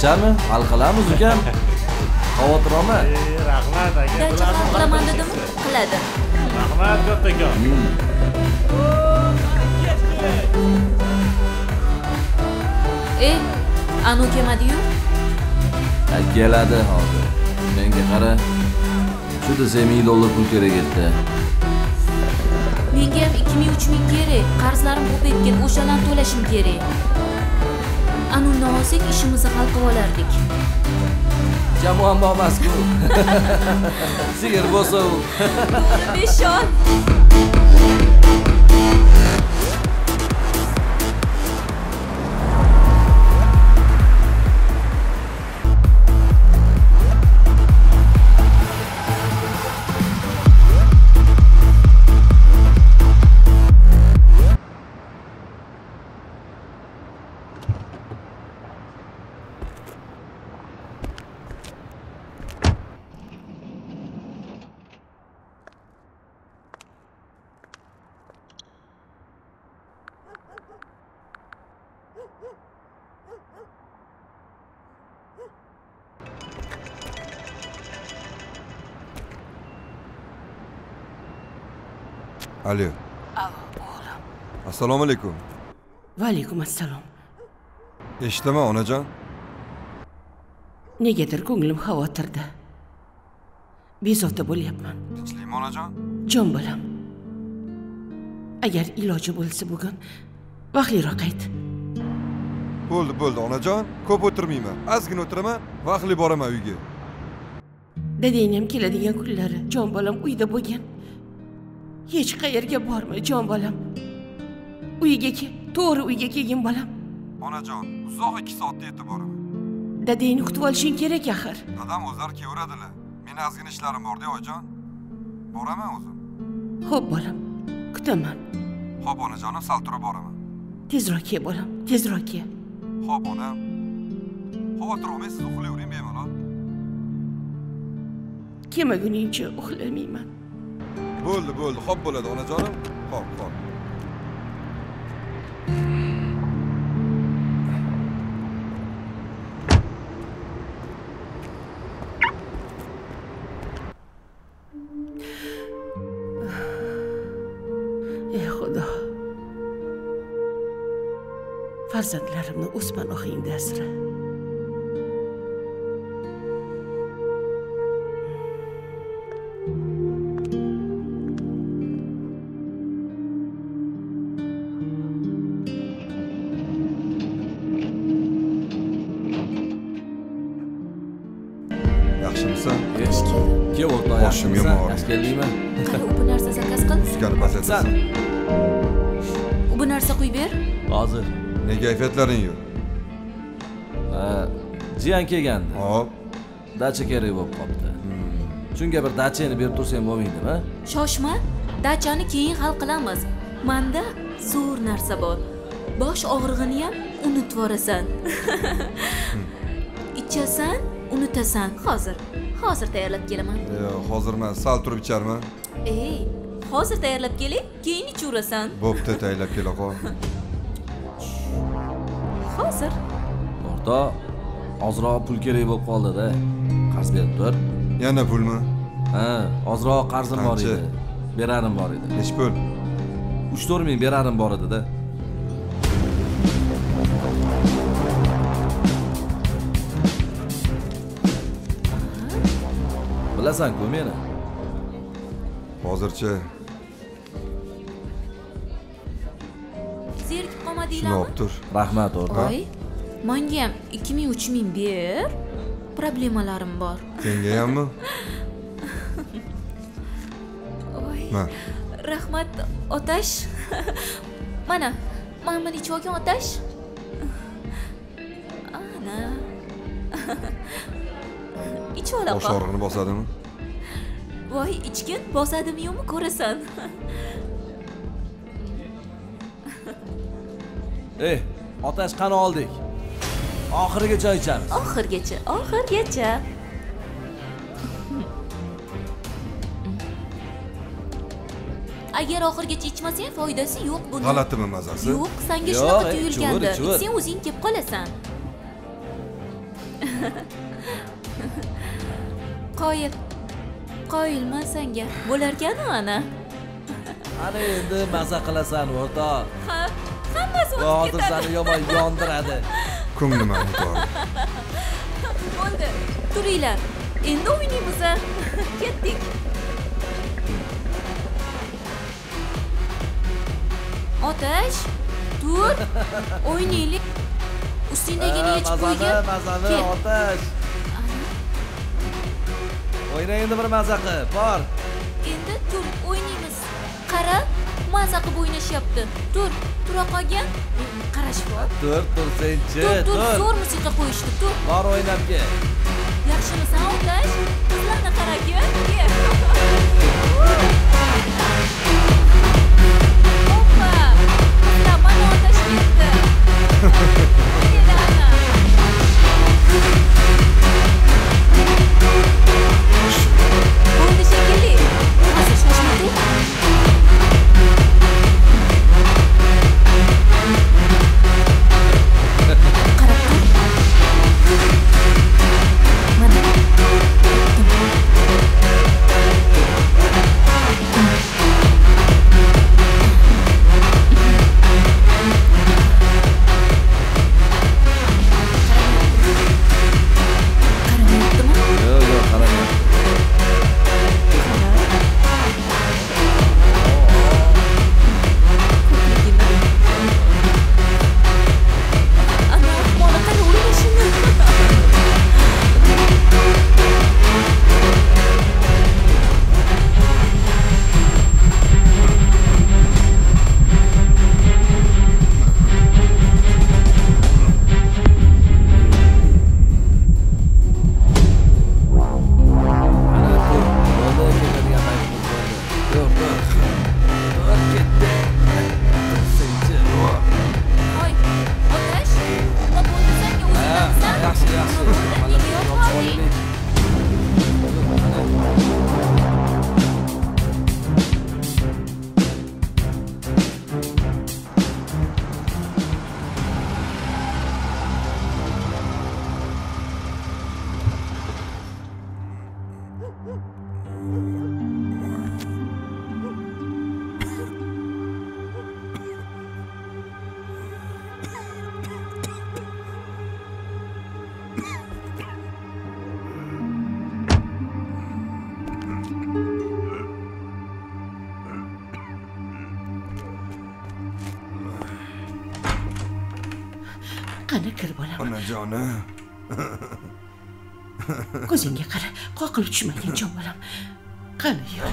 bo'ldi olardik jamoam emasku sigir bo'lsa u beshon alo Alo, o'g'lim. assalomu alaykum Va alaykum assalom. eshitaman onajon Negadir ko'nglim xavotirda. Bezovta bo'lyapman. tinchlikmi onajon Jon bolam. Agar iloji bo'lsa bugun vaqtliroq qayt. bo'ldi bo'ldi onajon ko'p o'tirmayman ozgina o'tiraman vaqtli boraman uyga Dadang ham keladigan kunlari jon bolam uyda bo'lgan. Hech qayerga borma jon bolam. Uyga kel, to'g'ri uyga kelgin bolam. onajon uzoq ikki soatda yetib boraman Dadangni kutib olishing kerak axir. dadam o'zlari kelaveradilar meni ozgina ishlarim borda oyijon boraman o'zim Xo'p bolam, kutaman. ho'p onajonim sal turib boraman Tezroq kel bolam, tezroq kel. ho'p onam xavotir olmang siz uxlayvering bemalol Kelmaguningcha uxlamayman. Bo'ldi bo'ldi. Ho'p bo'ladi onajonim. Ho'p ho'p ey xudo. Farzandlarimni o'z panohingda asra. U bu narsa quyib ber. Hozir nega kayfiyatlaring yo'q? Ha, jiyan kelgandi. Hop dacha kerak bo'lib qolibdi shunga bir dachani berib tursang bo'lmaydimi shoshma dachani keyin hal qilamiz. Manda zo'r narsa bor. Bosh og'rig'ini ham unutib yuborasan. Ichasan unutasan. Hozir hozir tayyorlab kelaman. E, hozir man sal turib icharman. Ey hozir tayyorlab kelay keyin ichaversan bo'pti tayyorlab kela qol hozir. O'rtoq ozroq pul kerak bo'lib qoldida qarz berib tur. Yana pulmi? Ha ozroq qarzim bor edi. Berarim bor edi. Nechi pul? Uch to'rt ming berarim bor edida bilasan-ku meni. Hozircha shuni olib tur rahmat o'rtoq oy manga ham ikki ming uch ming ber. Problemalarim bor. Sengayammi oy man rahmat otash. Mana mana buni ichib olgin otash. Ana. Ichib ola bosh og'rig'ini bosadimi? Voy ichgin bosadimi yo'qmi ko'rasan ey otash qani oldik? Oxirigacha ichamiz oxirigacha oxirigacha agar oxirigacha ichmasang foydasi yo'q buni G'alatimi mazasi? yo'q sanga Yo'q, shunaqa tuyulgandi sen o'zing kelib qolasan. Qoyil qoyilman senga bo'larkanu ana. Ana endi maza qilasan o'rtoq. Ha hammasi o'tib hozir ketadi. seni yomon yondiradi. Ko'nglim ag'ritordi. bo'ldi. Turinglar. Endi o'ynaymiz ketdik. Otash tur o'ynaylik. Ustingdagini yechib qo'ygin mazani Kel. otash. O'yna endi bir maza qilib bor. Endi tur o'ynaymiz. Qara maza qilib o'ynashyapti tur tura qolgin. Qarash bor tur tursinchi tur tur zo'r musiqa qo'yishdi. Tur. Bor o'ynab kel. Yaxshimisan otash qizlarni qaragin. Oppa qizlar mana otash ketdi. Keldi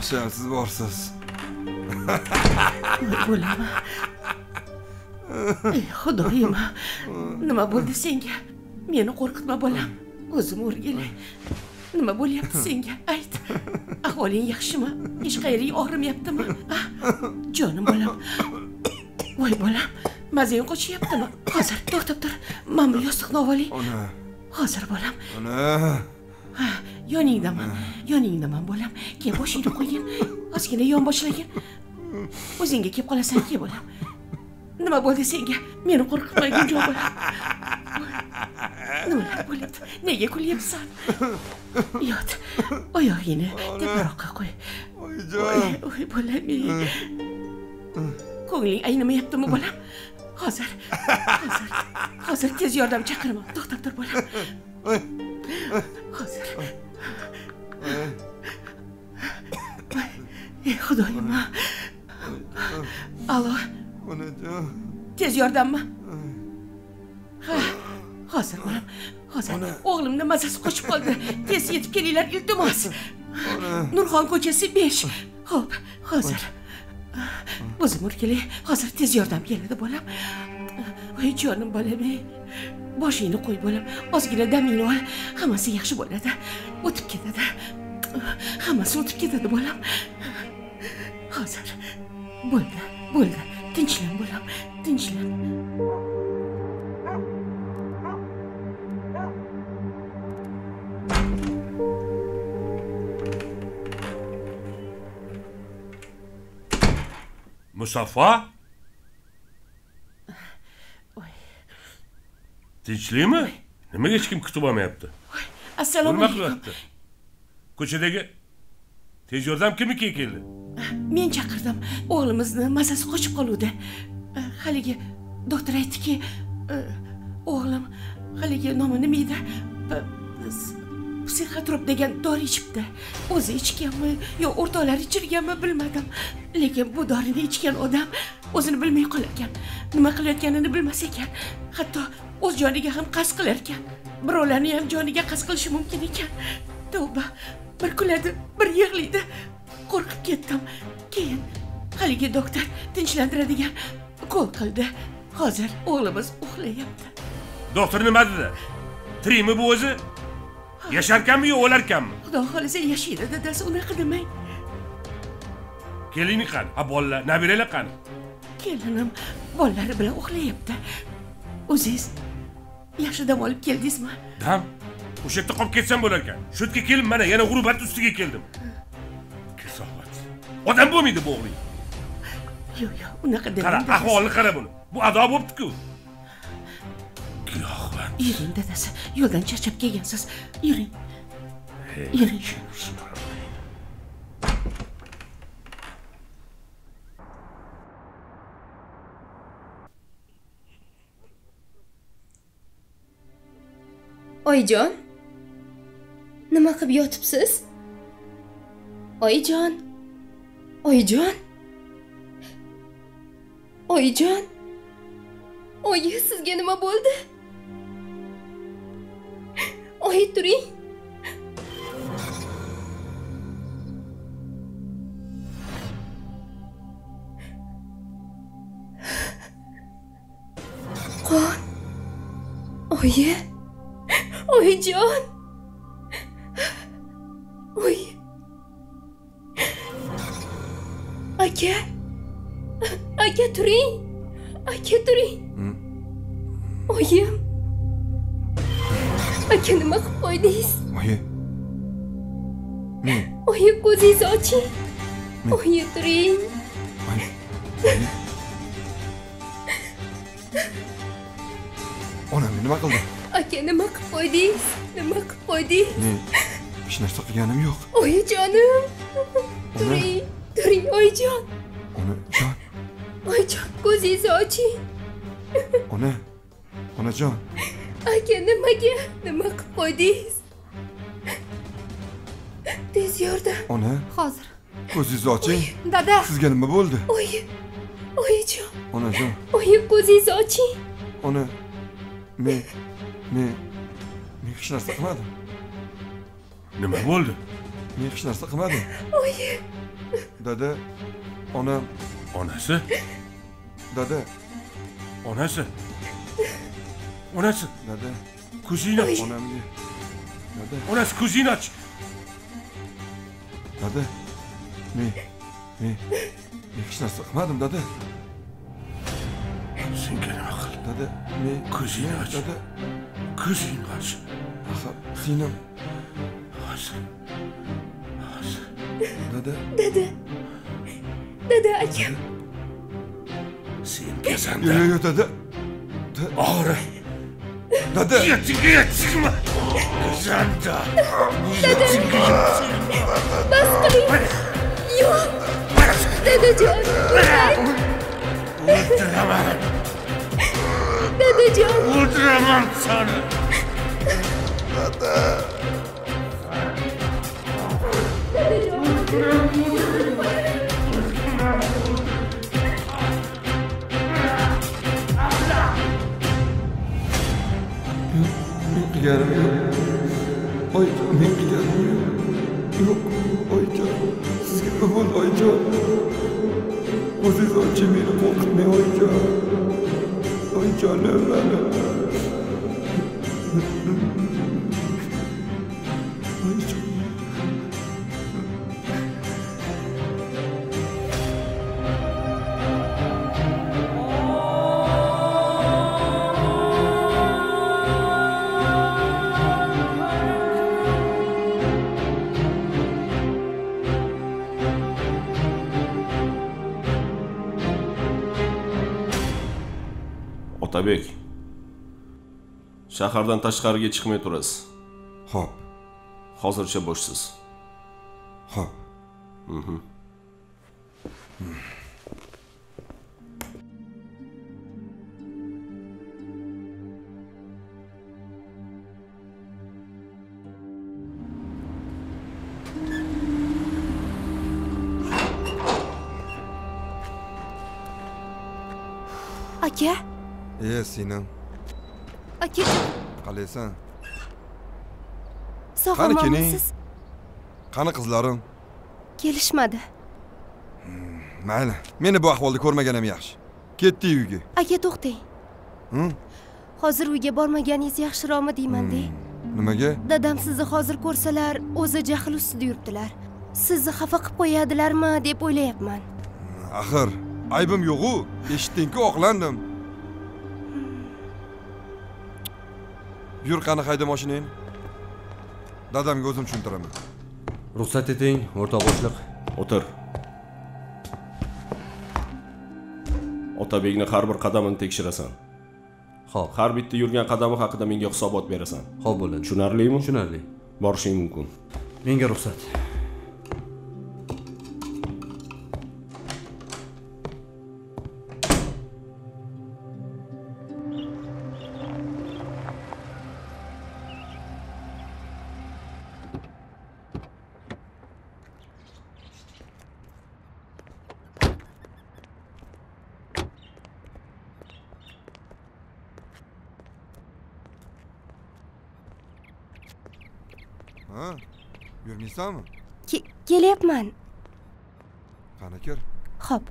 qani yur Yaxshiyam siz borsiz. bolam ey xudoyim nima bo'ldi senga? Meni qo'rqitma bolam o'zim o'rgilay. Nima bo'lyapti senga? Ayt. Ahvoling yaxshimi? Hech qayering og'rimayaptimi? Jonim bolam. Voy bolam mazang qochyaptimi? Hozir to'xtab tur mana bu yostiqni olib oling Ona, hozir bolam. Ona. Yoningdaman yoningdaman bolam. Kel boshingni qo'ygin. Ozgina yon boshlagin. O'zingga kelib qolasan ke bolam. Nima bo'ldi senga? Meni qo'rqitmagin jon bolam. Nimalar bo'lyapti? Nega kulyapsan? Yot oyog'ingni teparoqqa qo'y. Voy voy bolam ko'ngling aynimayaptimi bolam? Hozir hozir hozir tez yordam chaqiraman to'xtab tur bolam hozir ey xudoyim alo Onajon. tez yordammi ha hozir bolam hozir o'g'limni mazasi qochib qoldi tez yetib kelinglar iltimos nurxon ko'chasi 5. Xo'p, hozir o'zim o'rgilay hozir tez yordam keladi bolam voy jonim bolam باشه اینو قوی بولم باز گیره دم اینو همه سی یخش بولده اتب که داده همه سی اتب که داده بولم خازر بولده بولده تنچلم بولم تنچلم مصافا tinchlikmi? Nimaga hech kim kutib olmayapti? Assalomu nima alaykum. qilyapti? Ko'chadagi tez yordam kimniki keldi? Men chaqirdim. O'g'limizni mazasi qochib qoluvdi. E, haligi doktor aytdiki e, o'g'lim haligi nomi nima edi psixotrop degan dori ichibdi. O'zi ichganmi yo o'rtoqlari ichirganmi bilmadim. Lekin bu dorini ichgan odam o'zini bilmay qolarkan. Nima qilayotganini bilmas ekan hatto o'z joniga ham qasd qilar ekan. Birovlarni ham joniga qasd qilishi mumkin ekan. Tavba bir kuladi bir yig'laydi. Qo'rqib ketdim. Keyin haligi doktor tinchlantiradigan ukol qildi. Hozir o'g'limiz uxlayapti. Doktor nima dedi? Tirikmi bu o'zi? Yasharkanmi yo o'larkanmi? Xudo xohlasa yashaydi dadasi unaqa demang kelining qani. Ha bolalar nabiralar qani? Kelinim bolalari bilan uxlayapti o'zingiz yaxshi dam olib keldingizmi? Dam? O'sha yerda qolib ketsam bo'lar ekan shu yerga kelib mana yana g'urbat ustiga keldim. Kasofat odam bo'lmaydi bu o'g'ling. Yo'q yo'q unaqa qara demang dadasi. ahvolni qara buni. Bu ado bo'libdiku giyohvand yuring dadasi yo'ldan charchab kelgansiz. Yuring. Yuring oyijon nima qilib yotibsiz? Oyijon oyijon oyijon oyi sizga nima bo'ldi? Oyi turing. Qon oyi. Oyijon oyi aka aka turing aka turing oyim aka nima qilib qo'ydingiz oyi men oyi ko'zingizni oching oyi turing oyi onam nima qildi aka nima qilib qo'ydingiz? Nima qilib qo'ydingiz? Men hech narsa qilganim yo'q. Oyijonim. Turing turing oyijon. Onajon oyijon ko'zingizni oching. Ona onajon aka nimaga? Nima qilib qo'ydingiz? Tez yordam. Ona hozir. Ko'zingizni oching. Dada. Sizga nima bo'ldi? Oyi oyijon. Onajon oyi ko'zingizni oching. Ona men men men hech narsa qilmadim nima bo'ldi men hech narsa qilmadim oyi dada onam onasi dada onasi onasi dada ko'zingni och onamga dada onasi ko'zingni och dada men men men hech narsa qilmadim dada senga nima qildi dada men Ko'zingni men, och. dada ko'zingni och axir singlim hozir hozir dada dada dada aka sen yo'q kasanda yo'q yo'q dada og'ri dada yetimga yetimma kasanda yetimga bas qiling yo'q dadajon o'ldiraman dadajon o'ldiraman seni men qilganim yo'q oy men qilganim yo'q yo'q oyjon sizga nima bo'ldi oyjon o'zingiz oching meni qo'rqitmang جالب shahardan tashqariga chiqmay turasiz Xo'p, hozircha bo'shsiz. Xo'p. aka E, singlim, aka qalaysan? sog' Qani keling? omonmisiz Qani qizlarim? kelishmadi Mayli, meni bu ahvolda ko'rmaganim yaxshi. Ketdik uyga. aka to'xtang hozir uyga bormaganingiz yaxshiroqmi deymanda Nimaga? dadam sizni hozir ko'rsalar o'zi jahl ustida yuribdilar sizni xafa qilib qo'yadilarmi deb o'ylayapman Axir, aybim yo'q-ku. Eshitding-ku, oqlandim. Yur qani hayda mashinangni. Dadamga o'zim tushuntiraman. ruxsat eting o'rtoq boshliq o'tir. Otabekni har bir qadamini tekshirasan. Ho'p har bitta yurgan qadami haqida menga hisobot berasan. Ho'p bo'ladi. Tushunarlimi? Tushunarli. Borishing mumkin. Menga ruxsat Yurmaysanmi? Ke- kelyapman Qani kir. ho'p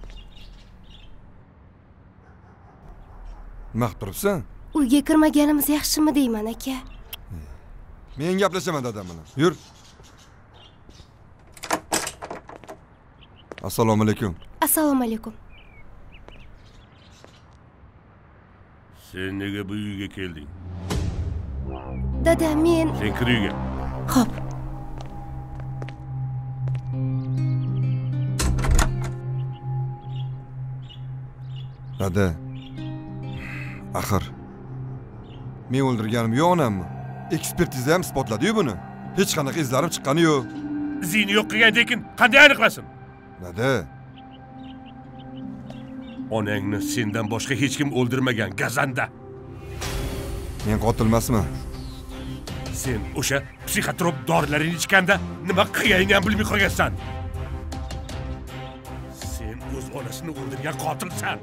Nima qilib turibsan? uyga kirmaganimiz yaxshimi deyman aka Men gaplashaman dadam bilan. Yur. Assalomu alaykum. assalomu alaykum sen nega bu uyga kelding dada men sen kir uyga ho'p Dada. Axir men o'ldirganim yo'q onammi? Ekspertiza ham isbotladi-yu buni. Hech qanaqa izlarim chiqqani yo'q. izingni yo'q qilgandan keyin qanday aniqlasin Dada, onangni sendan boshqa hech kim o'ldirmagan gazanda men qotilmasman. sen o'sha psixotrop dorilaringni ichganda nima qilganingni ham bilmay qolgansan sen o'z onasini o'ldirgan qotilsan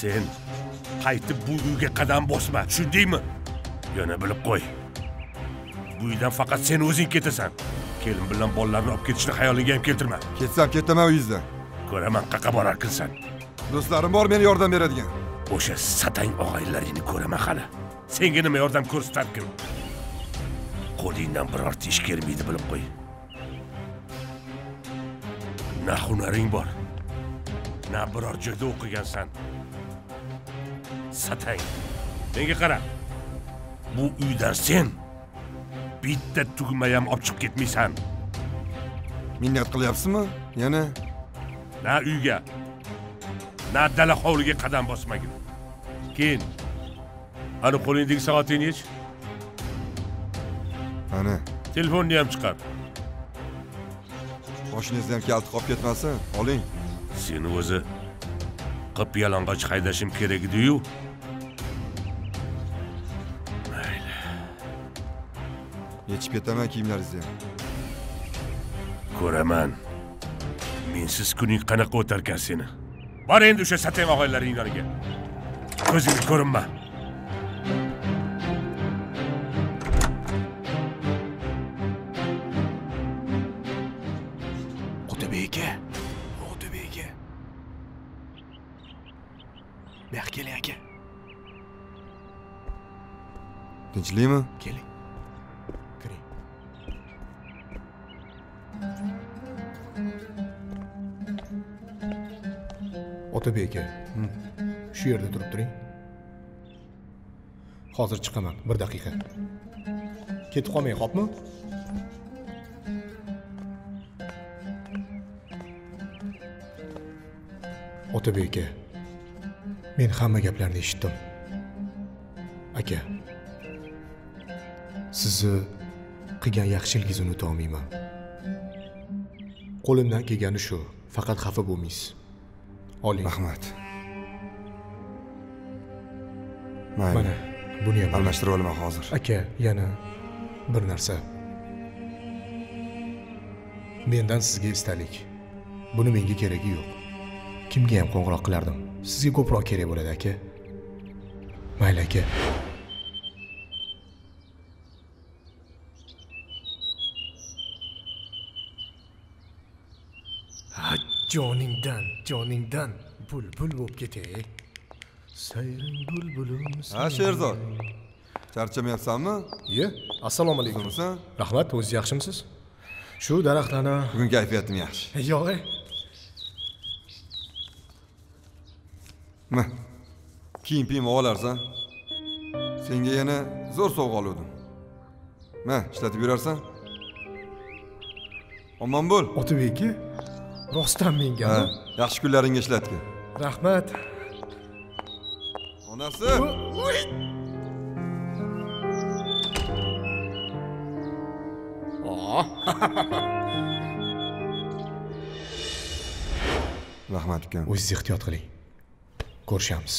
sen. Qaytib bu uyga qadam bosma tushundingmi? Yana bilib qo'y. Bu uydan faqat sen o'zing ketasan. Kelin bilan bolalarni olib ketishni xayolingga ham keltirma. Ketsam ketaman uyingizdan. ko'raman qaqa borarkansan Do'stlarim bor menga yordam beradigan. o'sha satang og'aylaringni ko'raman hali. Senga nima yordam ko'rsatarkin? Qo'lingdan birorta ish kelmaydi bilib qo'y. Na hunaring bor na biror joyda o'qigansan satang menga qara? Bu uydan sen bitta tugma ham olib chiqib ketmaysan. Minnat qilyapsizmi? Yana? Na uyga na dala hovliga qadam bosmagin. Keyin ani qo'lingdagi soatingni yech ana. Telefonni ham chiqar? Moshinangizni ham qolib ketmasin. Oling. seni o'zi qip yalang'och haydashim kerak ediyu. Mayli. Yechib ketaman kiyimlaringizni. Ham. ko'raman. Mensiz kuning qanaqa o'tarkan seni? Bor endi o'sha satang og'aylaring yoniga ko'zingga ko'rinma Tinchlikmi? Keling. Kiring. otabek aka shu yerda turib turing hozir chiqaman bir daqiqa ketib qolmang xo'pmi otabek aka men hamma gaplarni eshitdim aka sizni qilgan yaxshiligingizni unuta olmayman. Qo'limdan kelgani shu faqat xafa bo'lmaysiz. Oling. Rahmat. Mana buni ham almashtirib olaman hozir. Aka yana bir narsa. Mendan sizga esdalik buni menga keragi yo'q. Kimga ham qo'ng'iroq qilardim. Sizga ko'proq kerak bo'ladi aka. Mayli aka ha joningdan joningdan bulbul bo'lib ketay. Sayring bulbulim ha sherzod charchamayapsanmi? Iye assalomu alaykum. Rahmat o'zingiz yaxshimisiz? Shu daraxtlarni bugun kayfiyatim yaxshi. Yo'q e ma kiyim piyim olarsan senga yana zo'r sovg'a oluvdim. Ma ishlatib yurarsan? Omon bo'l. Otabek aka rostdan ha mengami yaxshi kunlaringga ishlatgin. Rahmat. Onasi! Rahmat ukam. O'zingiz ehtiyot qiling. Ko'rishamiz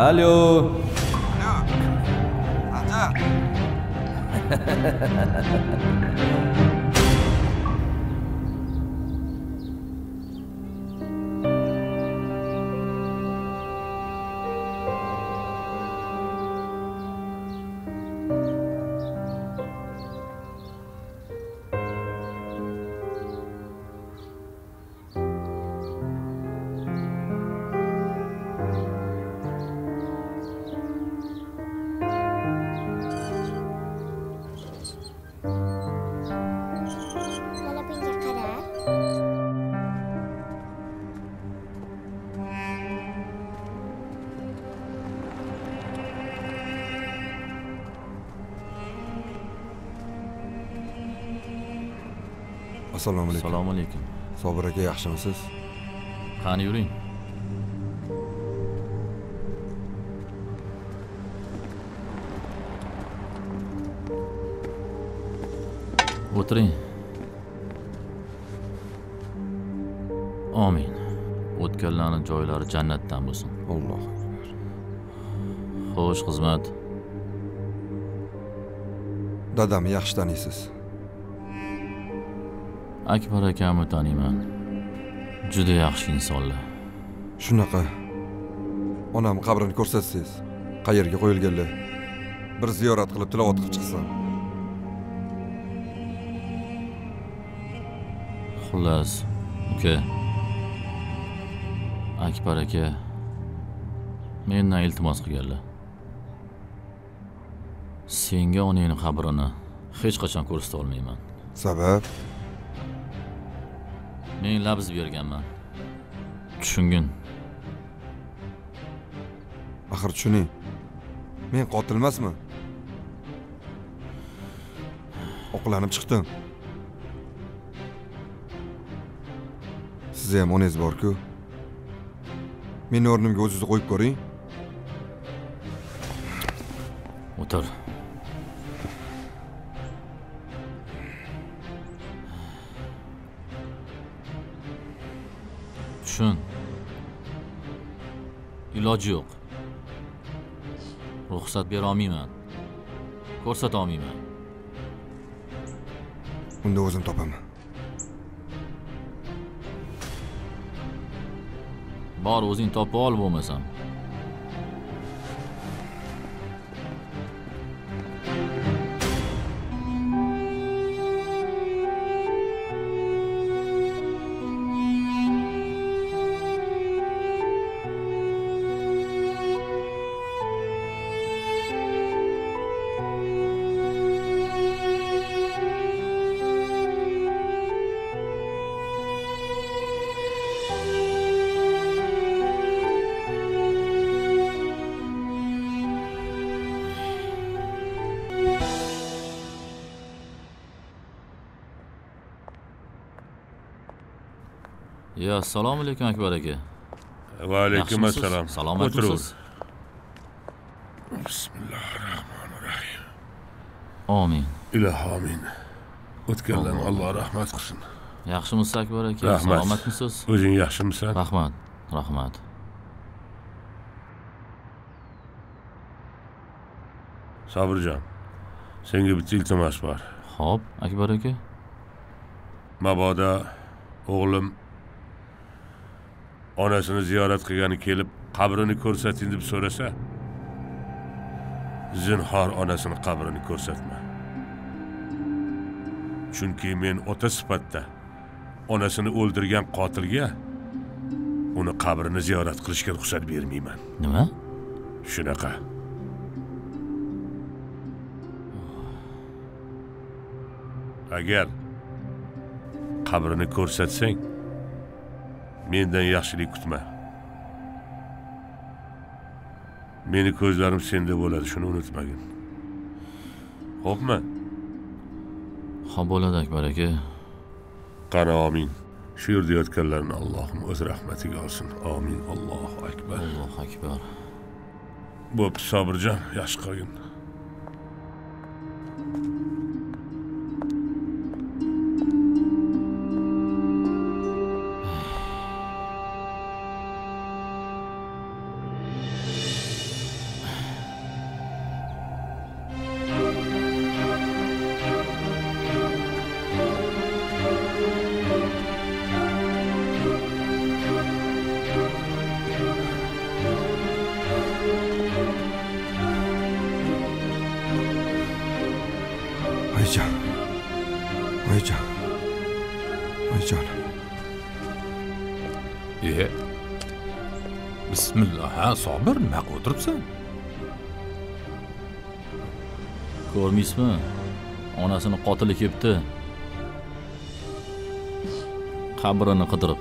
sanjar assalomu alaykum. Assalomu alaykum. Sobir aka yaxshimisiz? Qani yuring. O'tiring. Omin. O'tganlarni joylari jannatdan bo'lsin. Alloh xo'sh xizmat. Dadamni yaxshi taniysiz akbar akamni taniyman juda yaxshi insonlar. Shunaqa. Onam qabrini ko'rsatsangiz qayerga qo'yilganlar? Bir ziyorat qilib tilovat qilib chiqsam. Xullas uka. Akbar aka mendan iltimos qilganlar. Senga onangni qabrini hech qachon ko'rsata olmayman. Sabab men labz berganman? Tushungin. Axir tushuning. Men qotil emasman oqlanib chiqdim. Sizni ham onangiz borku? Meni o'rnimga o'zingizni qo'yib ko'ring. O'tir tushun iloji yo'q. Ruxsat bera olmayman. Ko'rsata olmayman. Unda o'zim topaman. Bor o'zing topib ol bo'lmasam yo assalomu alaykum akbar aka. Va alaykum assalom salomatmisiz bismillahir omin ilohi omin o'tganlarni alloh rahmat qilsin yaxshimisiz akbar aka? Salomatmisiz o'zing yaxshimisan rahmat rahmat. Sobirjon senga bitta iltimos bor. Ho'p akbar aka. Mabodo o'g'lim onasini ziyorat qilgani kelib qabrini ko'rsating deb so'rasa zinhor onasini qabrini ko'rsatma. Chunki men ota sifatida onasini o'ldirgan qotilga uni qabrini ziyorat qilishga ruxsat bermayman. Nima? Shunaqa. Agar qabrini ko'rsatsang mendan yaxshilik kutma. Meni ko'zlarim senda bo'ladi shuni unutmagin. Xo'pmi? Ho'p bo'ladi akbar aka. Qani omin. Shu yerda yotganlarni allohim o'z rahmatiga olsin. Omin allohu akbar. Allohu akbar. Bo'pti sobirjon yaxshi qolgin ko'rmaysizmi onasini qotili kelibdi qabrini qidirib.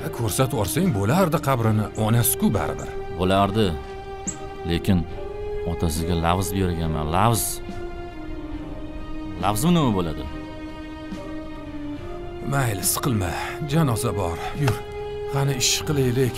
Ha, ko'rsatib yuborsang bo'lardi qabrini onasi-ku baribir. Bo'lardi. Lekin otasiga lavz berganman lavz lavzmi nima bo'ladi? Mayli siqilma. Janoza bor. Yur. Qani ish qilaylik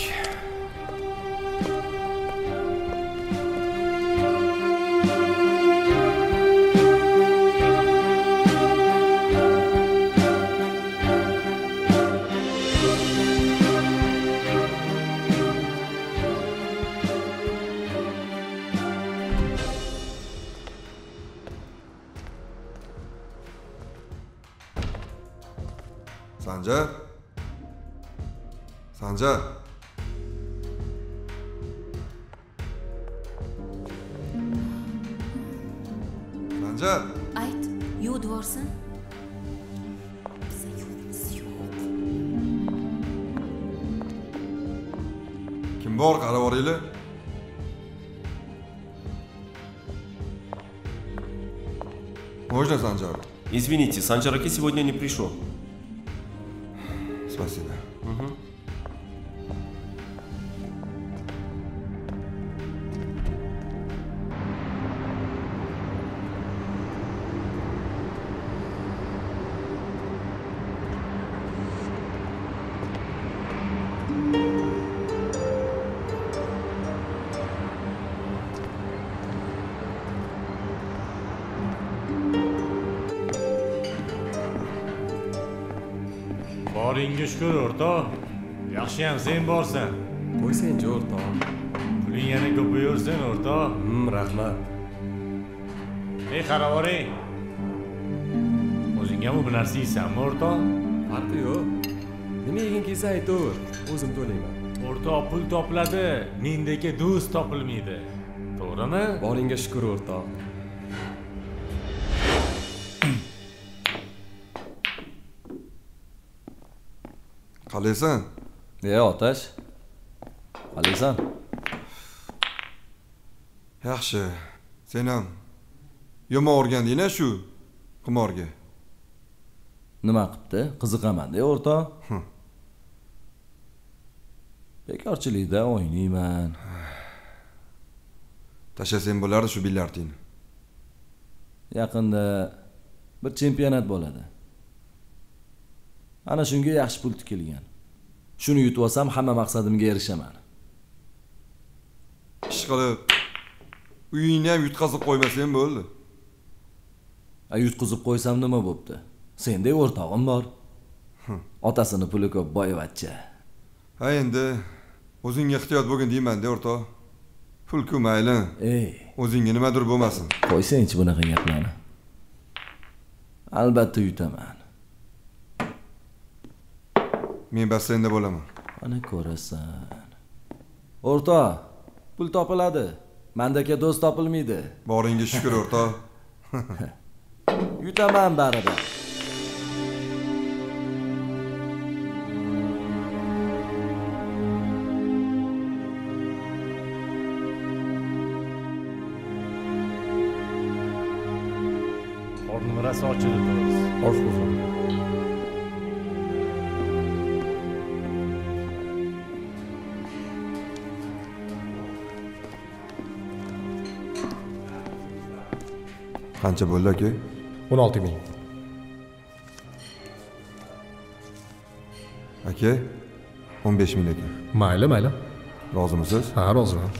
sanjar ayt yuvib yuborsin kim bor qarab yuboringlar можно санжар извините санжар аке сегодня не пришел o'rtoq yaxshiyam sen borsan. Qo'ysangchi o'rtoq puling yana ko'payaversin o'rtoq Hmm, rahmat. Ey qaravoring o'zing ham bu narsa yeysanmi o'rtoq farqi yo'q. Nima yeging kelsa aytaver. O'zim to'layman. O'rtoq pul topiladi. Mendeka do'st topilmaydi. To'g'rimi? Boringga shukur o'rtoq qalaysan e otash qalaysan yaxshi. Sen ham. Yomon o'rganding shu qimorga. Nima qilibdi qiziqamanda o'rtoq bekorchilikda o'ynayman. Tashlasang bo'lardi shu bilyardingni yaqinda bir chempionat bo'ladi ana shunga yaxshi pul tikilgan. Shuni yutib olsam hamma maqsadimga erishaman. Ish qilib uyingni ham yutqazib qo'ymasang bo'ldi. A yutqizib qo'ysam nima bo'pti? Sendek o'rtog'im bor. Otasini puli ko'p boyvachcha. Ha endi o'zingga ehtiyot bo'lgin deymanda o'rtoq pulku mayli. Ey. O'zingga nimadir bo'lmasin. Qo'ysangchi bunaqa gaplarni? Albatta yutaman men basseynda bo'laman. Ana ko'rasan. O'rtoq pul topiladi. Mandaka do'st topilmaydi. Boringga shukur o'rtoq yutaman baribir. Qornim rosa ochildi. Osh qo'zg'on qancha bo'ldi aka o'n olti ming. Aka o'n besh ming aka. Mayli mayli. Rozimisiz? Ha roziman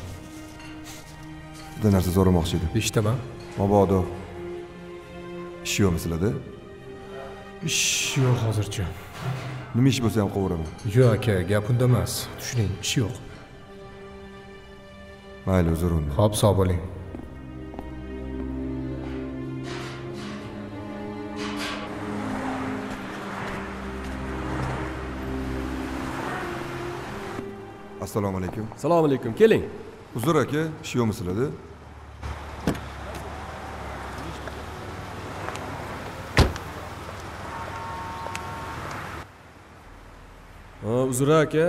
bitta narsa so'ramoqchi edim. Eshitaman. Mabodo. Ish yo'qmi sizlarda ish yo'q hozircha. Nima ish bo'lsa ham qovuraman. Yo'q aka gap unda emas. Tushuning ish yo'q. Mayli uzr unda ho'p sog' bo'ling assalomu alaykum. Assalomu alaykum. Keling. Uzr aka ish yo'qmi sizlarda ha uzr aka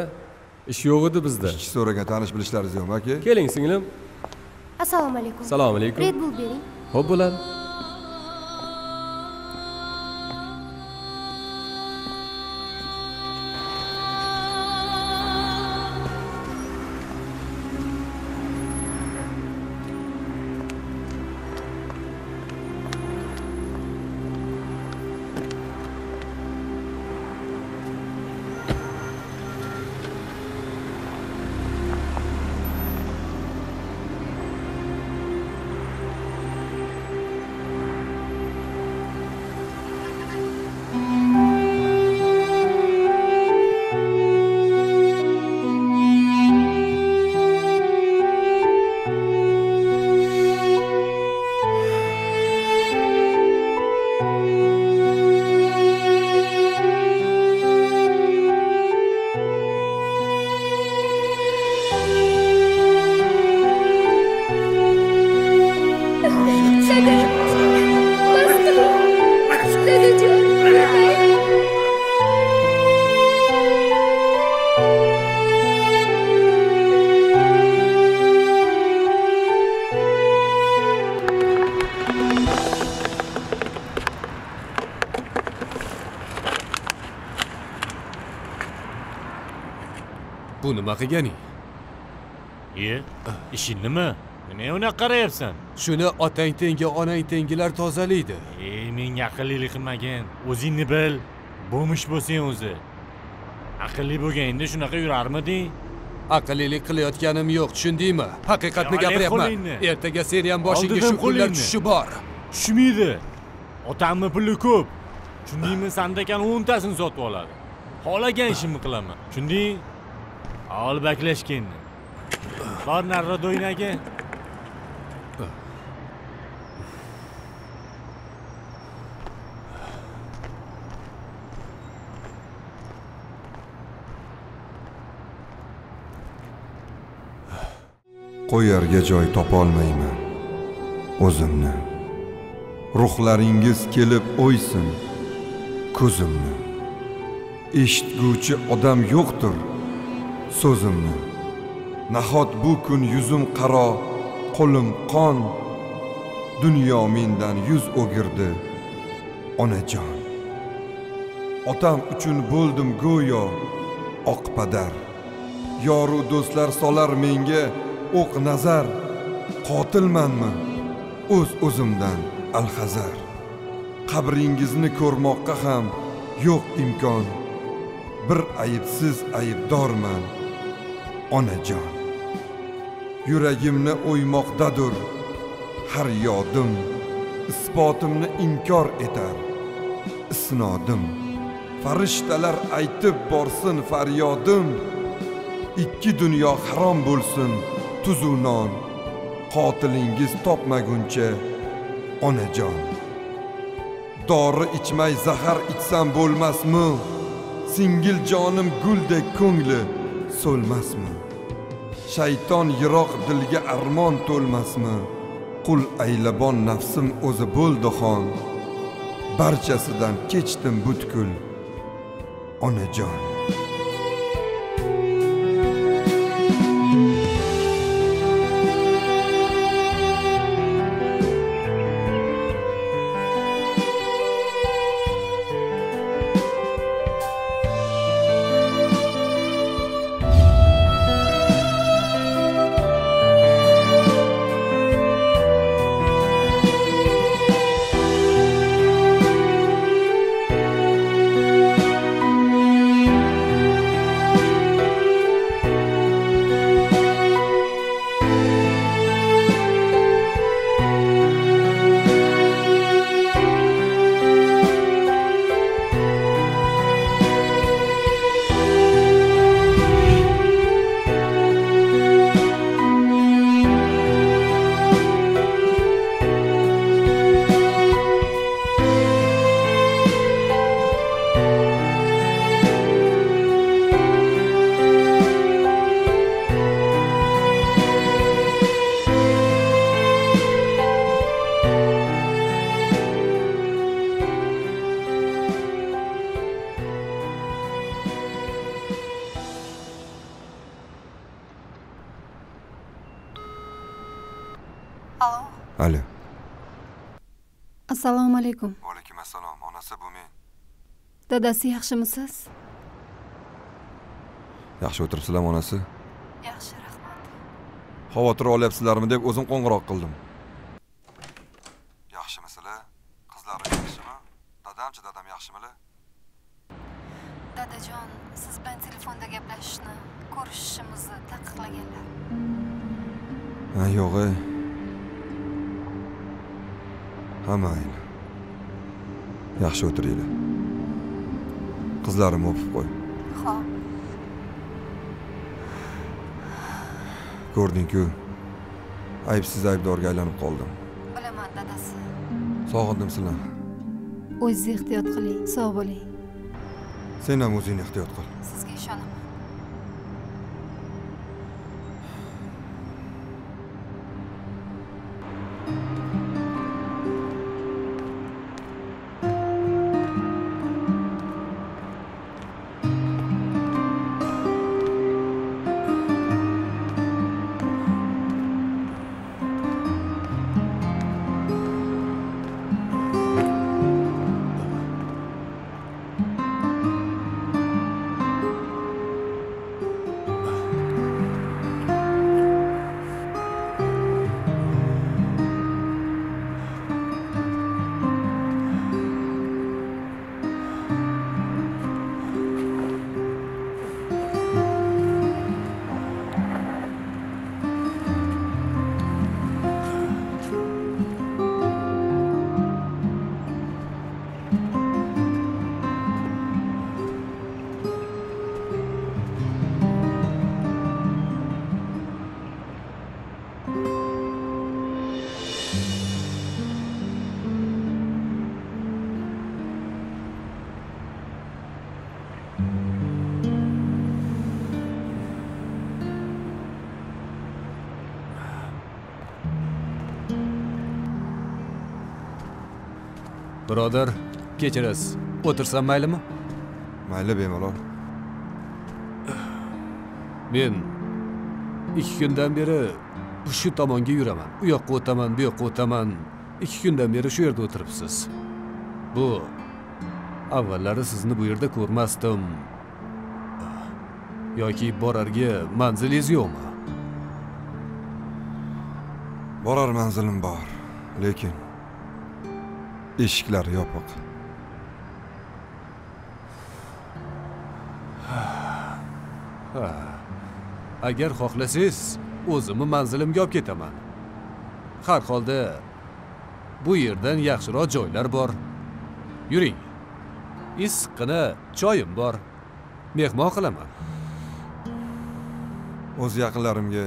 ish yo'q edi bizda. Ishchi so'ragan tanish bilishlaringiz yo'qmi aka? Keling singlim. Assalomu alaykum. Assalomu alaykum. Red bull bering. Ho'p bo'ladi bu nima qilganing e ishing nima nimaga unaqa qarayapsan shuni otang tengi onang tengilar tozalaydi e menga aqllilik qilmagin o'zingni bil. Bo'lmish bo'lsang o'zi. Aqlli bo'lganingda shunaqa yurarmiding aqllilik qilayotganim yo'q tushundingmi? Haqiqatni gapiryapman. ertaga seni ham boshingga shu kunlar tushishi bor. Tushmaydi. Otamni puli ko'p. Tushundingmi sandakan o'ntasini sotib oladi. Xohlagan ishimni qilaman. Tushunding ol baklashkinni bor narro do'ynagi qo'yarga joy topolmayman o'zimni. Ruhlaringiz kelib o'ysin ko'zimni. Eshitguvchi odam yo'qdir. So'zimni. Nahot bu kun yuzim qaro qo'lim qon. Dunyo mendan yuz o'girdi onajon. Otam uchun bo'ldim go'yo oqpadar yoru do'stlar solar menga o'q nazar. Qotilmanmi o'z o'zimdan alhazar. Qabringizni ko'rmoqqa ham yo'q imkon. Bir aybsiz aybdorman. Onajon yuragimni o'ymoqdadir har yodim. Isbotimni inkor etar isnodim. Farishtalar aytib borsin faryodim. Ikki dunyo harom bo'lsin tuzu non. Qotilingiz topmaguncha onajon dori ichmay zahar ichsam bo'lmasmi? Singil jonim guldek ko'ngli so'lmasmi? Shayton yiroq dilga armon to'lmasmi? Qul aylabon nafsim o'zi bo'ldi xon. Barchasidan kechdim butkul. Onajon. Dadasi yaxshimisiz? yaxshi o'tiribsizlarmi onasi. Yaxshi, rahmat. xavotir olyapsizlarmi deb o'zim qo'ng'iroq qildim. Yaxshimisizlar qizlarim yaxshimi? Dadamchi dadam yaxshimilar Dadajon, siz bilan telefonda gaplashishni, ko'rishishimizni taqiqlaganlar. ha yo'q ey. Ha mayli yaxshi o'tiringlar qizlarimni o'pib qo'y Xo'p. ko'rding-ku aybsiz aybdorga aylanib qoldim Bilaman dadasi. sog'indim sizlarni O'zingiz ehtiyot qiling. Sog' bo'ling. sen ham o'zingni ehtiyot qil Sizga birodar kechirasiz. O'tirsam maylimi? Mayli bemalol. Men ikki kundan beri shu tomonga yuraman. U yoqqa o'taman bu yoqqa o'taman. Ikki kundan beri shu yerda o'tiribsiz. Bu avvallari sizni bu yerda ko'rmasdim. Yoki borarga manzilingiz yo'qmi? Borar manzilim bor lekin eshiklari yopiq. Ha. agar xohlasangiz o'zimni manzilimga olib ketaman. Har holda bu yerdan yaxshiroq joylar bor. Yuring. Issiqqina choyim bor. Mehmon qilaman. O'z yaqinlarimga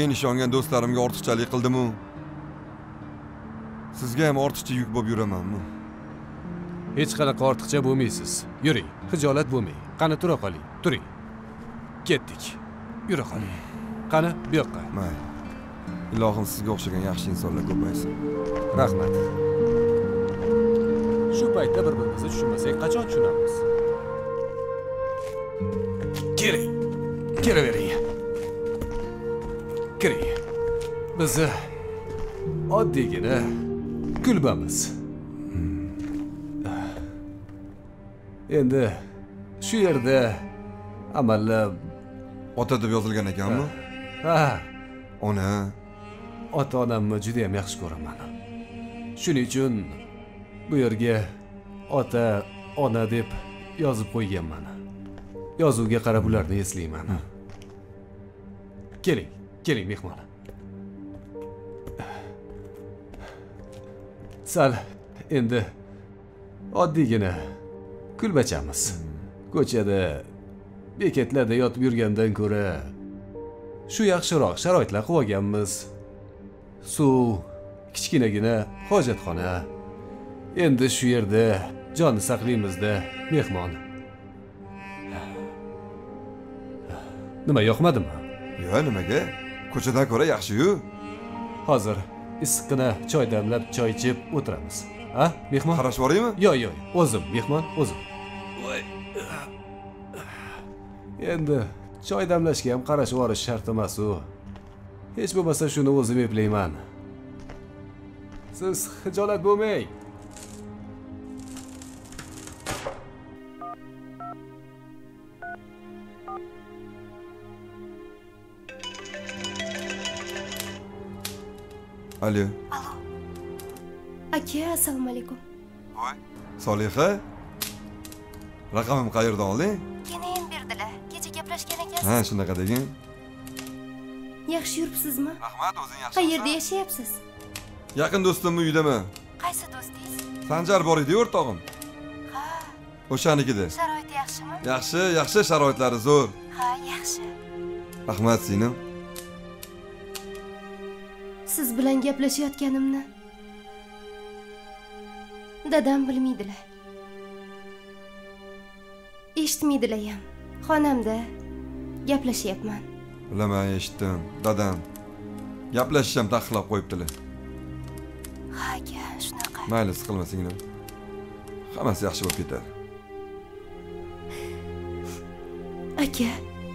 eng ishongan do'stlarimga ortiqchalik qildimu sizga ham ortiqcha yuk bo'lib yuramanmi? Hech qanaqa ortiqcha bo'lmaysiz. Yuring hijolat bo'lmang qani tura qoling. Turing. Ketdik. Yura qoling. Qani bu yoqqa. Mayli ilohim sizga o'xshagan yaxshi insonlar ko'paysin rahmat. Shu paytda bir birimizni tushunmasak qachon tushunamiz? Keling. Kelavering. Kiring. Bizni oddiygina kulbamiz endi shu yerda amallab ota deb yozilgan ekanmi ha. Ona. Ota onamni juda yam yaxshi ko'raman. Shuning uchun bu yerga ota ona deb yozib qo'yganman. Yozuvga qarab ularni eslayman. Keling keling mehmon sal endi oddiygina kulbachamiz. Ko'chada bekatlarda yotib yurgandan ko'ra shu yaxshiroq sharoitlar qilib olganmiz suv kichkinagina hojatxona. Endi shu yerda jonni saqlaymizda mehmon. Nima yoqmadimi? Yo'q nimaga? Ko'chadan ko'ra yaxshi-yu. Hozir issiqqina choy damlab choy ichib o'tiramiz. A mehmon? Qarashib yuboraymi yo'q yo'q o'zim mehmon o'zim. Endi choy damlashga ham qarashib yuborish shart emas u. Hech bo'lmasa shuni o'zim eplayman. Siz hijolat bo'lmang alo aka assalomu alaykum voy soliha raqamim qayerdan olding keyin berdilar kecha gaplashgan ekansiz ha shunaqa degin yaxshi yuribsizmi rahmat o'zing yaxshi qayerda yashayapsiz yaqin do'stimni uyidaman qaysi do'stingiz sanjar bor edi o'rtog'im ha o'shanikida sharoiti yaxshimi yaxshi yaxshi sharoitlari zo'r ha yaxshi rahmat singlim siz bilan gaplashayotganimni dadam bilmaydilar. Eshitmaydilar ham. Xonamda gaplashyapman. Bilaman eshitdim. Dadam gaplashish ham taqiqlab qo'yibdilar. Ha aka shunaqa. Mayli siqilma singlim hammasi yaxshi bo'lib ketadi aka.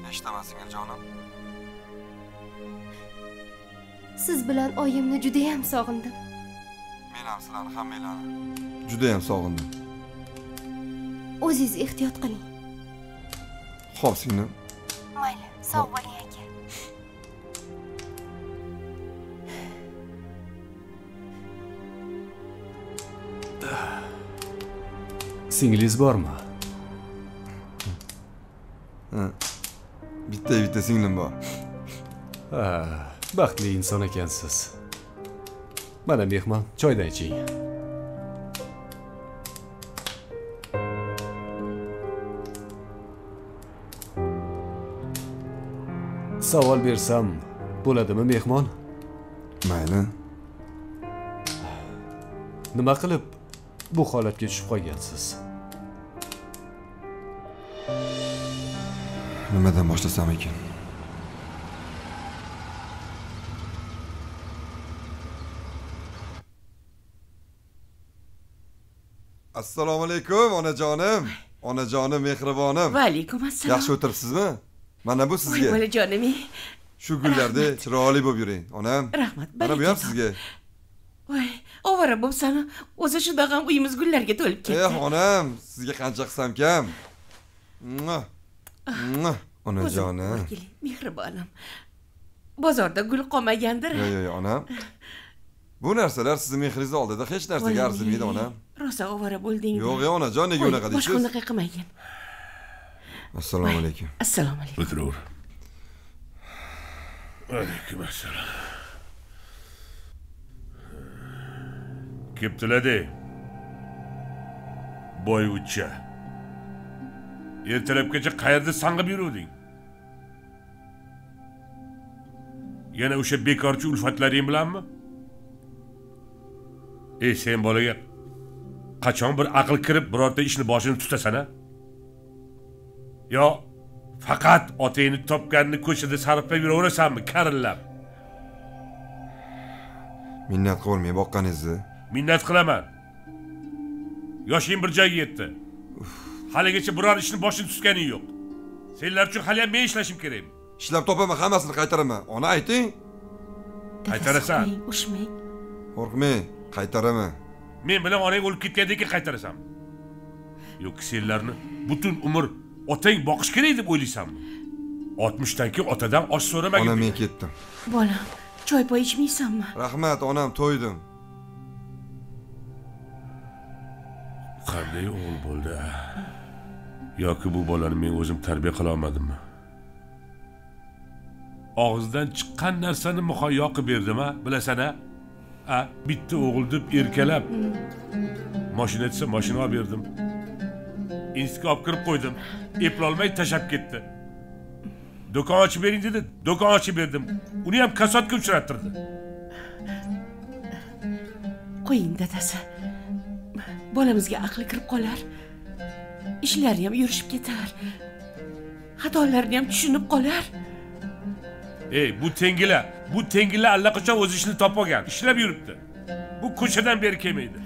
Eshitaman singiljonim siz bilan oyimni judayam sog'indim. Men ham sizlarni hammanglarni judayam sog'indim. O'zingiz ehtiyot qiling. Xo'p singlim mayli sog' bo'ling aka. Singlingiz bormi? Ha. bitta bitta singlim bor. Ha baxtli inson ekansiz. Mana mehmon choydan iching. Savol bersam bo'ladimi mehmon? Mayli. Nima qilib bu holatga tushib qolgansiz? Nimadan boshlasam ekan assalomu alaykum onajonim. Onajonim mehribonim. Va alaykum assalom. Yaxshi o'tiribsizmi mana bu voy sizga bolajonim shu gullardek chiroyli bo'lib yuring onam. Rahmat mana bu ham sizga. Voy ovora bo'lsanu o'zi shundoq ham uyimiz gullarga to'lib eh ketdi onam sizga qancha qilsam kam. Mua. onajonim. mehribonim. Bozorda gul qolmagandir. Yo'q yo'q yo'q onam bu narsalar sizni mehringizni oldida hech narsaga arzimaydi ey, onam rosa ovora bo'ldingmi yo'q yo'q onajon nega unaqa boshqa deysiz. unaqa qilmagin assalomu alaykum. assalomu alaykum. O'tiraver alaykum assalom. Keptilade boyvuchcha ertalabgacha qayerda sang'ib yuruvding? Yana o'sha bekorchi ulfatlaring bilanmi ey sen bolaga qachon bir aql kirib birorta ishni boshini tutasan a yo faqat otangni topganini ko'chada sarflab yuraverasanmi karillab? Minnat qilolmay boqqaningizni minnat qilaman. Yoshing bir joyga yetdi. Haligacha biror ishni boshini tutganing yo'q. Senlar uchun haliyam men ishlashim kerakmi ishlab topaman hammasini qaytaraman. Ona ayting. Qaytarasan. Ushmang qo'rqmang qaytaraman. Men bilan onang o'lib ketgandan keyin qaytarasanmi yoki senlarni butun umr otang boqish kerak deb o'ylaysanmi? Oltmishdan keyin otadan osh so'ramagin ona men ketdim. Bolam choy poy ichmaysanmi? Rahmat onam to'ydim. Qanday o'g'il bo'ldi yoki bu bolani men o'zim tarbiya qila olmadimmi? Og'zidan chiqqan narsani muhayyo qilib berdim a bilasan a a bitta o'g'il deb erkalab. Moshina desa moshina olib berdim. Institutga olib kirib qo'ydim. Eplolmay tashlab ketdi. Do'kon ochib bering dedi. Do'kon ochib berdim. Uni ham kasodga uchrattirdi. Qo'ying dadasi. Bolamizga aqli kirib qolar. Ishlari ham yurishib ketar xatolarini ham tushunib qolar. Ey bu tengila bu tengila allaqachon o'z ishini topib olgan ishlab yuribdi. Bu ko'chadan beri kelmaydi.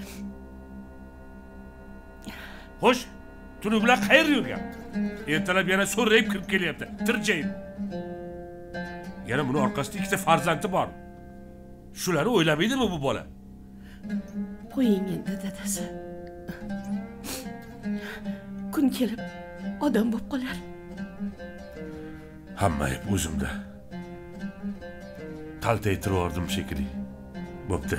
Xo'sh tuni bilan qayerda yurgan ertalab yana so'rayib kirib kelyapti tirjayib. Yana buni orqasida ikkita farzandi bor. Shularni o'ylamaydimi bu bola? Qo'ying endi dadasi. Kun kelib odam bo'lib qolar. Hamma ayb o'zimda taltaytirib yubordim shekilli. Bo'pti.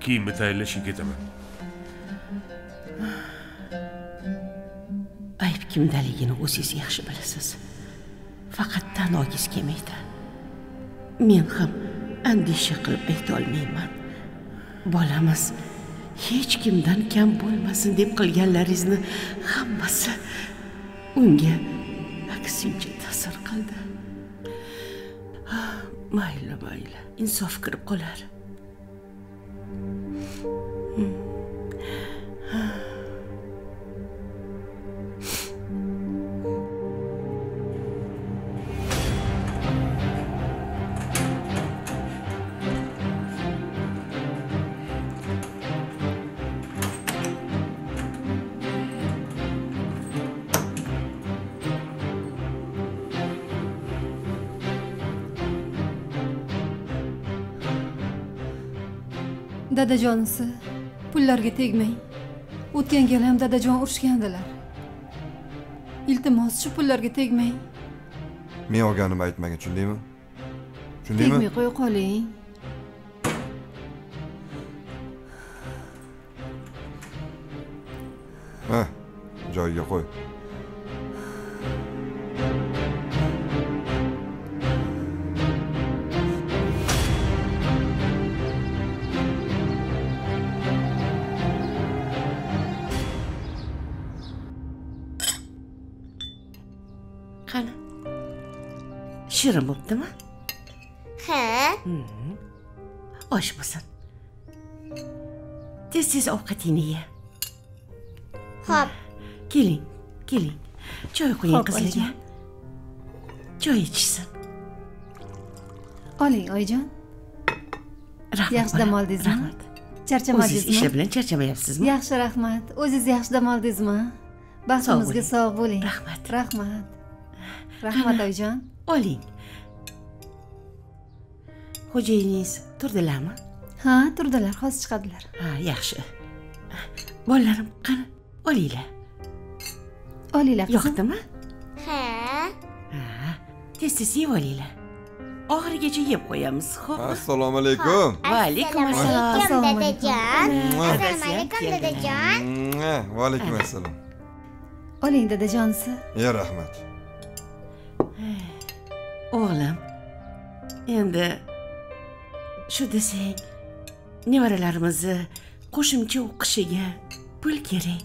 Kiyimni tayyorlashga ketaman ayb kimdaligini o'zingiz yaxshi bilasiz. Faqat tan olgingiz kelmaydi. Men ham andisha qilib aytolmayman bolamiz hech kimdan kam bo'lmasin deb qilganlaringizni hammasi unga aksincha ta'sir qildi. Ah, mayli mayli insof kirib qolar Hmm. Dadajonisi pullarga tegmang o'tgan gal ham dadajon urushgandilar. Iltimos shu pullarga tegmang men olganimni aytmagin tushundingmi? Tushundingmi? Tegmay qo'ya qoling. Ha joyiga qo'y shirin bo'ptimi ha Mhm. osh bo'lsin tez tez ovqatingni ye Xo'p. keling keling choy quying Xo'p, qizlarga choy ichishsin oling oyijon rahmat yaxshi dam oldingizmi rahmat. charchamadingizmi ishlar bilan charchamayapsizmi yaxshi rahmat. O'zingiz yaxshi dam oldingizmi baxtimizga sog' bo'ling rahmat. Rahmat. Rahmat oyijon oling xo'jayiningiz turdilarmi? Ha turdilar hozir chiqadilar. Ha yaxshi. Bolalarim qani? Olinglar olinglar yoqdimi? Ha. Ha tez tez yeb olinglar. Oxirigacha yeb qo'yamiz ho'p assalomu alaykum. Va alaykum assalom assalomu alaykum. Dadajon assalomu alaykum dadajon. Va alaykum assalom oling dadajonisi ya rahmat o'g'lim endi shu desang nevaralarimizni qo'shimcha o'qishiga pul kerak.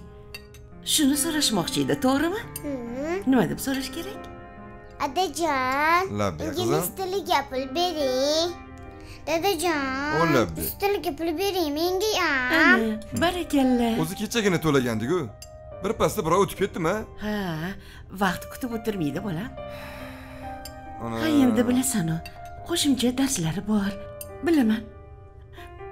Shuni so'rashmoqchi edi to'g'rimi? Nima deb so'rash kerak? Labbiya ingliz tiliga pul bering. Dadajon rus tiliga pul bering menga ham barakalla o'zi kechagina to'lagandiku. Bir pasda birov o'tib ketdimi? Ha vaqt kutib o'tirmaydi bolam. Ana. Ha endi bilasanu qo'shimcha darslari bor. Bilaman.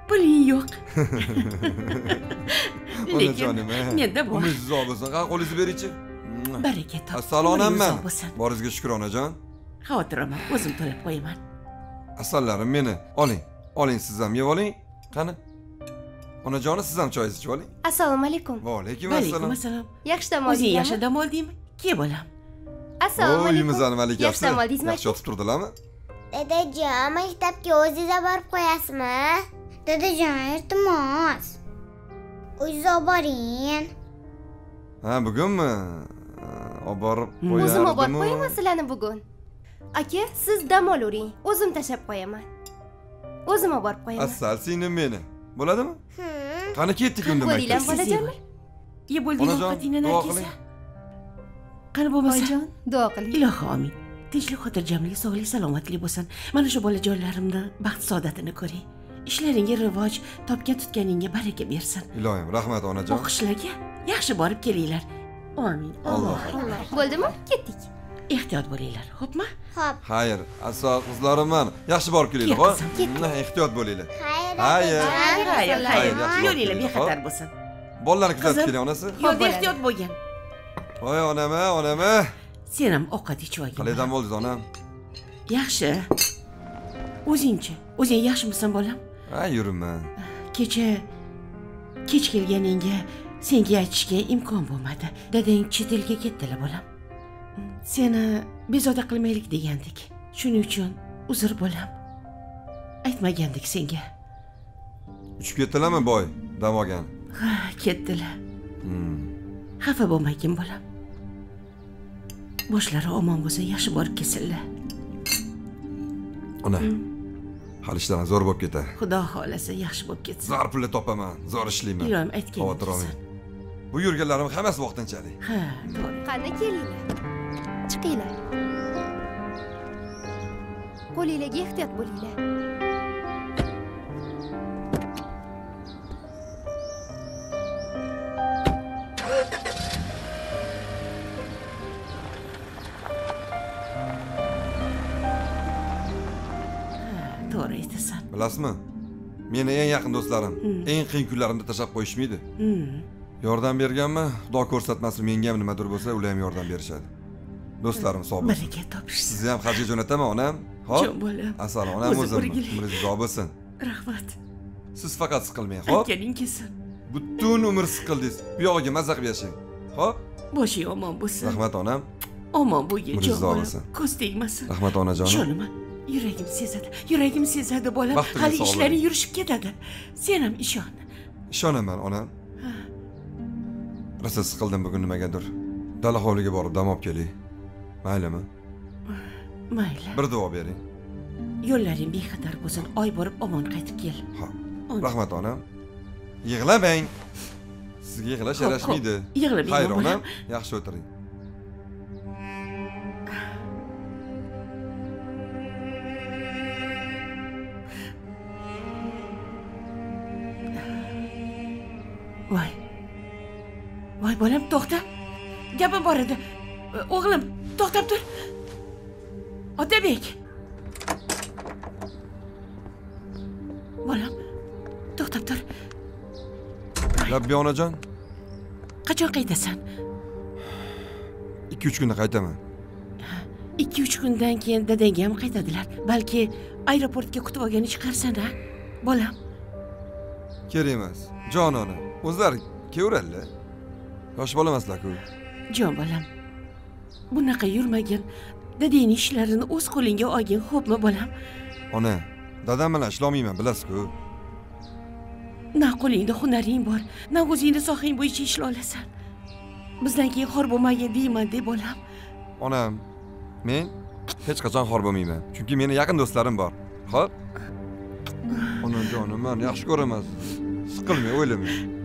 Puling yo'q. Onajonim menda bor. Umizingiz uzoq bo'lsin. Qa qo'lingizni beringchi baraka top assalomu Umringiz onamman uzoq bo'lsin. Boringizga shukur onajon. Xavotir olma o'zim to'lab qo'yaman. Asallarim meni. Oling oling siz ham yeb oling. Qani? Onajoni siz ham choyingizni ichib oling. Assalomu alaykum. Va alaykum assalom yaxshi dam o'zing oldingizmi yaxshi dam oldingmi? Ke bolam assalomu alaykum. Malikasi yaxshi dam oldingizmi yaxshi yotib turdilarmi dadajon maktabga o'zingiz olib borib qo'yasizmi? Dadajon iltimos. O'zingiz olib boring. Ha bugunmi? Olib borib qo'yardimu o'zim olib borib qo'yaman sizlarni bugun. Aka siz dam olavering o'zim tashlab qo'yaman. O'zim olib borib qo'yaman. Assal singlim meni. Bo'ladimi? Qani ketdik unda maktabga? bolajonlar bo'ldingmi Onajon, duo qiling. Qani bo'lmasa oyijon duo qiling ilohi omin tinchlik xotirjamlik sog'lik salomatlik bo'lsin mana shu bolajonlarimni baxt saodatini ko'ring ishlaringga rivoj topgan tutganingga baraka bersin ilohim rahmat onajon o'qishlarga yaxshi borib kelinglar omin Alloh. bo'ldimi ketdik ehtiyot bo'linglar xo'pmi ho'p xayr asal qizlarimman yaxshi borib kelinglar ho ehtiyot bo'linglar xayr Xayr. xayr xayr yo'linglar bexatar bo'lsin bolalarni kuzatib keling onasi yo'lda ehtiyot bo'lgin voy onam a onam a sen ham ovqat ichib olgin. Qalay dam oldingiz onam yaxshi. O'zingchi o'zing yaxshimisan bolam? Ha yuribman. Kecha kech kelganingga senga aytishga imkon bo'lmadi. Dadang chet elga ketdilar bolam. Seni bezovta qilmaylik degandik. Shuning uchun uzr bolam. Aytmagandik senga. Uchib ketdilarmi boy? Dam olgan. Ha ketdilar. Hmm. xafa bo'lmagin bolam boshlari omon bo'lsa yaxshi borib kelsinlar ona hali ishlarim zo'r bo'lib ketar xudo xohlasa yaxshi bo'lib ketsin. Zo'r pullar topaman zo'r ishlayman. Iloyim aytgan xavotir olmang bu yurganlarim hammasi vaqtinchalik ha. Qani kelinglar. Chiqinglar. Qo'linglarga ehtiyot bo'linglar bilasizmi? Meni eng yaqin do'stlarim eng qiyin kunlarimda tashlab qo'yishmaydi. Hmm. yordam berganman xudo ko'rsatmasin menga ham nimadir bo'lsa ular ham yordam berishadi. Do'stlarim sog' bo'lsin. Baraka topishsin. Sizni ham hajga jo'nataman onam? Hop jon bolam asal onam O'zi o'zim umringiz uzoq bo'lsin. Rahmat. Siz faqat siqilmang hop aytganing kelsin butun umr siqildingiz. Bu yog'iga mazza qilib yashang hop boshing omon bo'lsin. Rahmat onam. Omon bo'lgin jon bolam ko'z tegmasin. Rahmat onajonim. Ishonaman yuragim sezadi yuragim sezadi bolam. Hali bo'ling. yurishib ketadi. Sen ham ishon. Ishonaman onam. Rosa siqildim bugun nimagadir. Dala hovliga borib dam olib kelay. Maylimi? Mayli. Bir duo bering. Yo'llaring bexatar bo'lsin. Oy borib omon qaytib kel. Ho'p. rahmat onam. Yig'lamang. Sizga yig'lash yarashmaydi. xayr bolam. onam. Yaxshi o'tiring voy. Voy bolam to'xta gapim bor edi o'g'lim to'xtab tur otabek bolam to'xtab tur labbiy onajon qachon qaytasan? Ikki uch kunda qaytaman. Ikki uch kundan keyin dadang ham qaytadilar. Balki aeroportga kutib olgani chiqarsan a bolam. Kerak emas. Jon ona o'zlari kelaveradilar yosh bola emaslar-ku jon bolam bunaqa yurmagin dadangni ishlarini o'z qo'lingga olgin xo'pmi bolam? Ona dadam bilan ishlolmayman bilasiz-ku. Na qo'lingda hunaring bor na o'zingni sohang bo'yicha ishlay olasan. Bizdan keyin xor bo'lmagin deyman de bolam. Onam men hech qachon xor bo'lmayman chunki meni yaqin do'stlarim bor. Xo'p? Onajonim mani yaxshi ko'raman. Siqilmang o'ylamang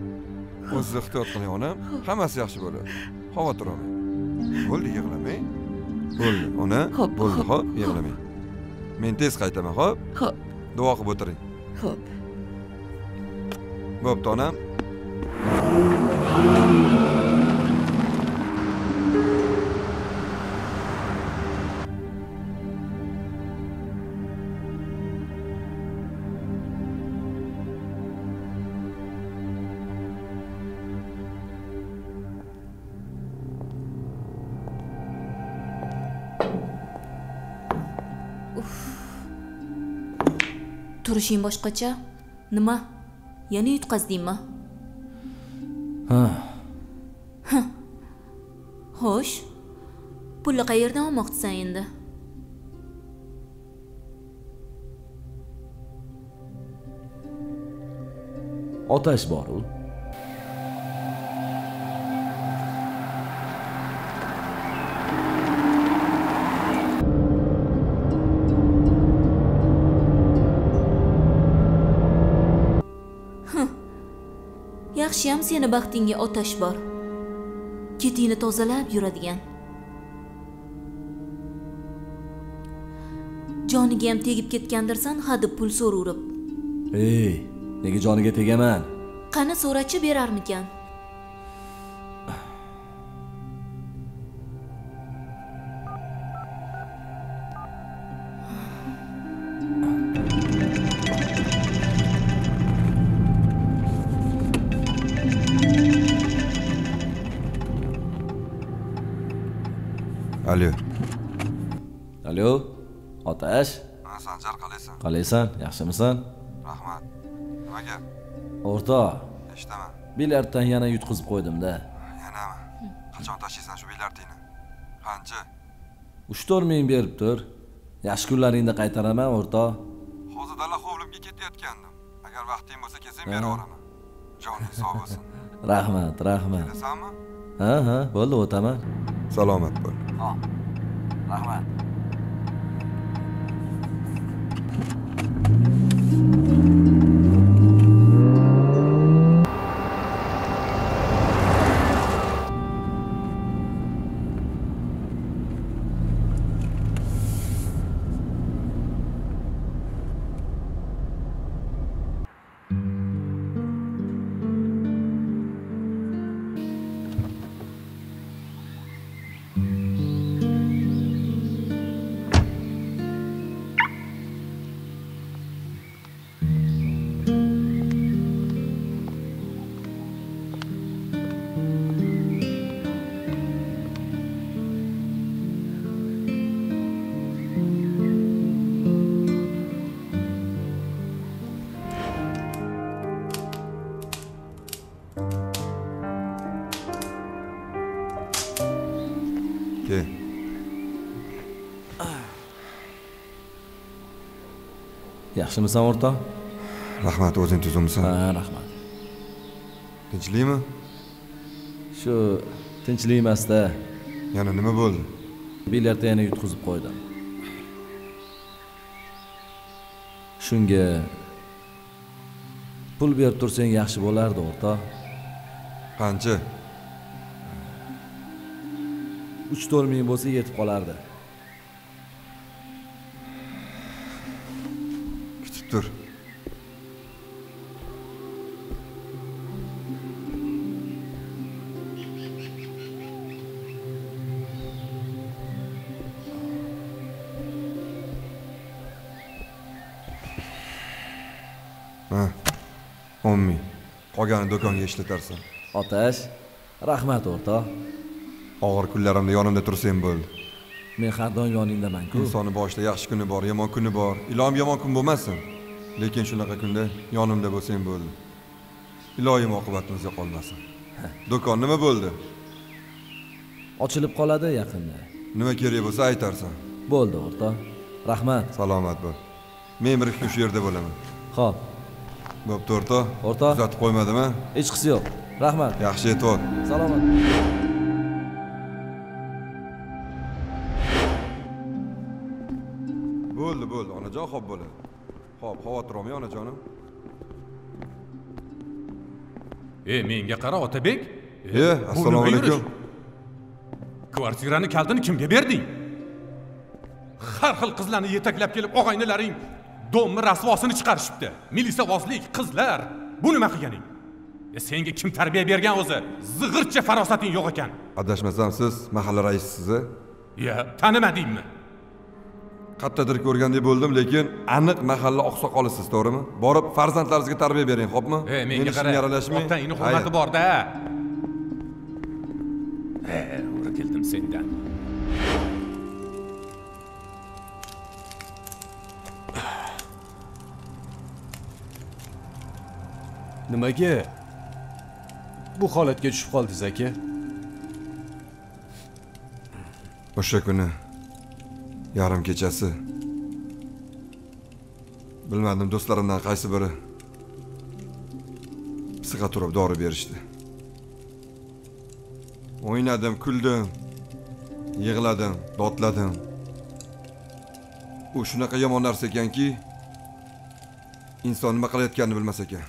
o'zingiz ehtiyot qiling onam hammasi yaxshi bo'ladi xavotir olmang bo'ldi yig'lamang bo'ldi. Ona Xo'p, bo'ldi xo'p yig'lamang men tez qaytaman xo'p. Xo'p. duo qilib o'tiring. Xo'p. bo'pti onam turishing boshqacha? Nima? Yana yutqazdingmi ha. Xo'sh. Pulni qayerdan olmoqchisan endi? Otash boru yaxshiyam seni baxtingga otash bor. Ketingni tozalab yuradigan. Joniga ham tegib ketgandirsan hadeb pul so'raverib ey nega joniga tegaman? Qani so'rachi berarmikan qalaysan yaxshimisan? Rahmat. Nima gap o'rtoq eshitaman. Bilyarddan yana yutqizib qo'ydimda. Yanami qachon tashlaysan shu bilyardingni qancha? Uch to'rt ming berib tur. Yaxshi kunlaringda qaytaraman o'rtoq hozir dala hovlimga ketayotgandim. Agar vaqting bo'lsa kelsang berib yuboraman joning sog' bo'lsin. Rahmat rahmat. Kelasanmi ha ha bo'ldi o'taman. Salomat bo'l. Hop rahmat yaxshimisan o'rtoq rahmat o'zing tuzukmisan ha rahmat. Tinchlikmi? Shu tinchlik emasda. Yana nima bo'ldi? Bilyardda yana yutqizib qo'ydim. Shunga pul berib tursang yaxshi bo'lardi o'rtoq qancha? Uch to'rt ming bo'lsa yetib qolardi Dur. tur ha Ommi. ming qolganini do'konga ishlatarsan otash rahmat o'rta. og'ir kunlarimda yonimda tursang bo'ldi men har doim yoningdamanku Insonning boshida yaxshi kuni bor yomon kuni bor ilom yomon kun bo'lmasin lekin shunaqa kunda yonimda bo'lsang bo'ldi. Iloyim oqibatimizga qolmasin do'kon nima bo'ldi? Ochilib qoladi yaqinda. Nima kerak bo'lsa aytarsan. Bo'ldi o'rtoq rahmat. Salomat bo'l. Men bir ikki shu yerda bo'laman. Ho'p bo'pti o'rtoq o'rtoq kuzatib qo'ymadimi? Hechqisi yo'q. Rahmat. Yaxshi yetib ol salomat xavotir olmang onajonim e menga qara otabek e assalomu alaykum kvartirani kalitini kimga berding har xil qizlarni yetaklab kelib og'aynilaring do'mni rasvosini chiqarishibdi. Milisavozlik qizlar. Bu nima qilganing? E senga kim tarbiya bergan o'zi? Zig'ircha farosating yo'q ekan. Adashmasam siz mahalla raisisiz ya tanimadingmi qayerdadir ko'rgandek bo'ldim lekin aniq mahalla oqsoqolisiz to'g'rimi? Borib farzandlaringizga tarbiya bering xo'pmi e menga qara aralashmang. Otangni hurmati borda. E uri keldim sendan. Nimaga? Bu holatga tushib qoldingiz aka. O'sha kuni yarim kechasi. Bilmadim do'stlarimdan qaysi biri. Psixotrop dori berishdi. O'ynadim kuldim yig'ladim dodladim. U shunaqa yomon narsa ekanki inson nima qilayotganini bilmas ekan.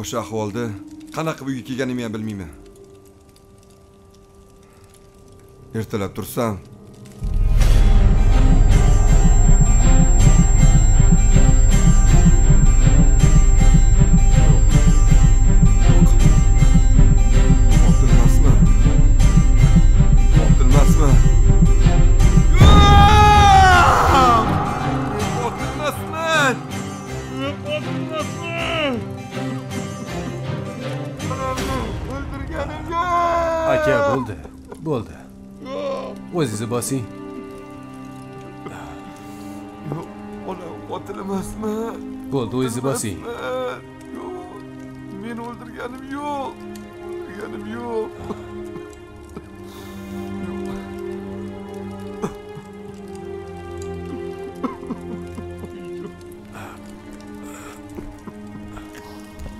O'sha ahvolda qanaqa uyga kelganimni ham bilmayman. Ertalab tursam qotilmasmi bosing yo'q qotil emasmi bo'ldi bosing yo'q men o'ldirganim yo'q. O'ldirganim yo'q.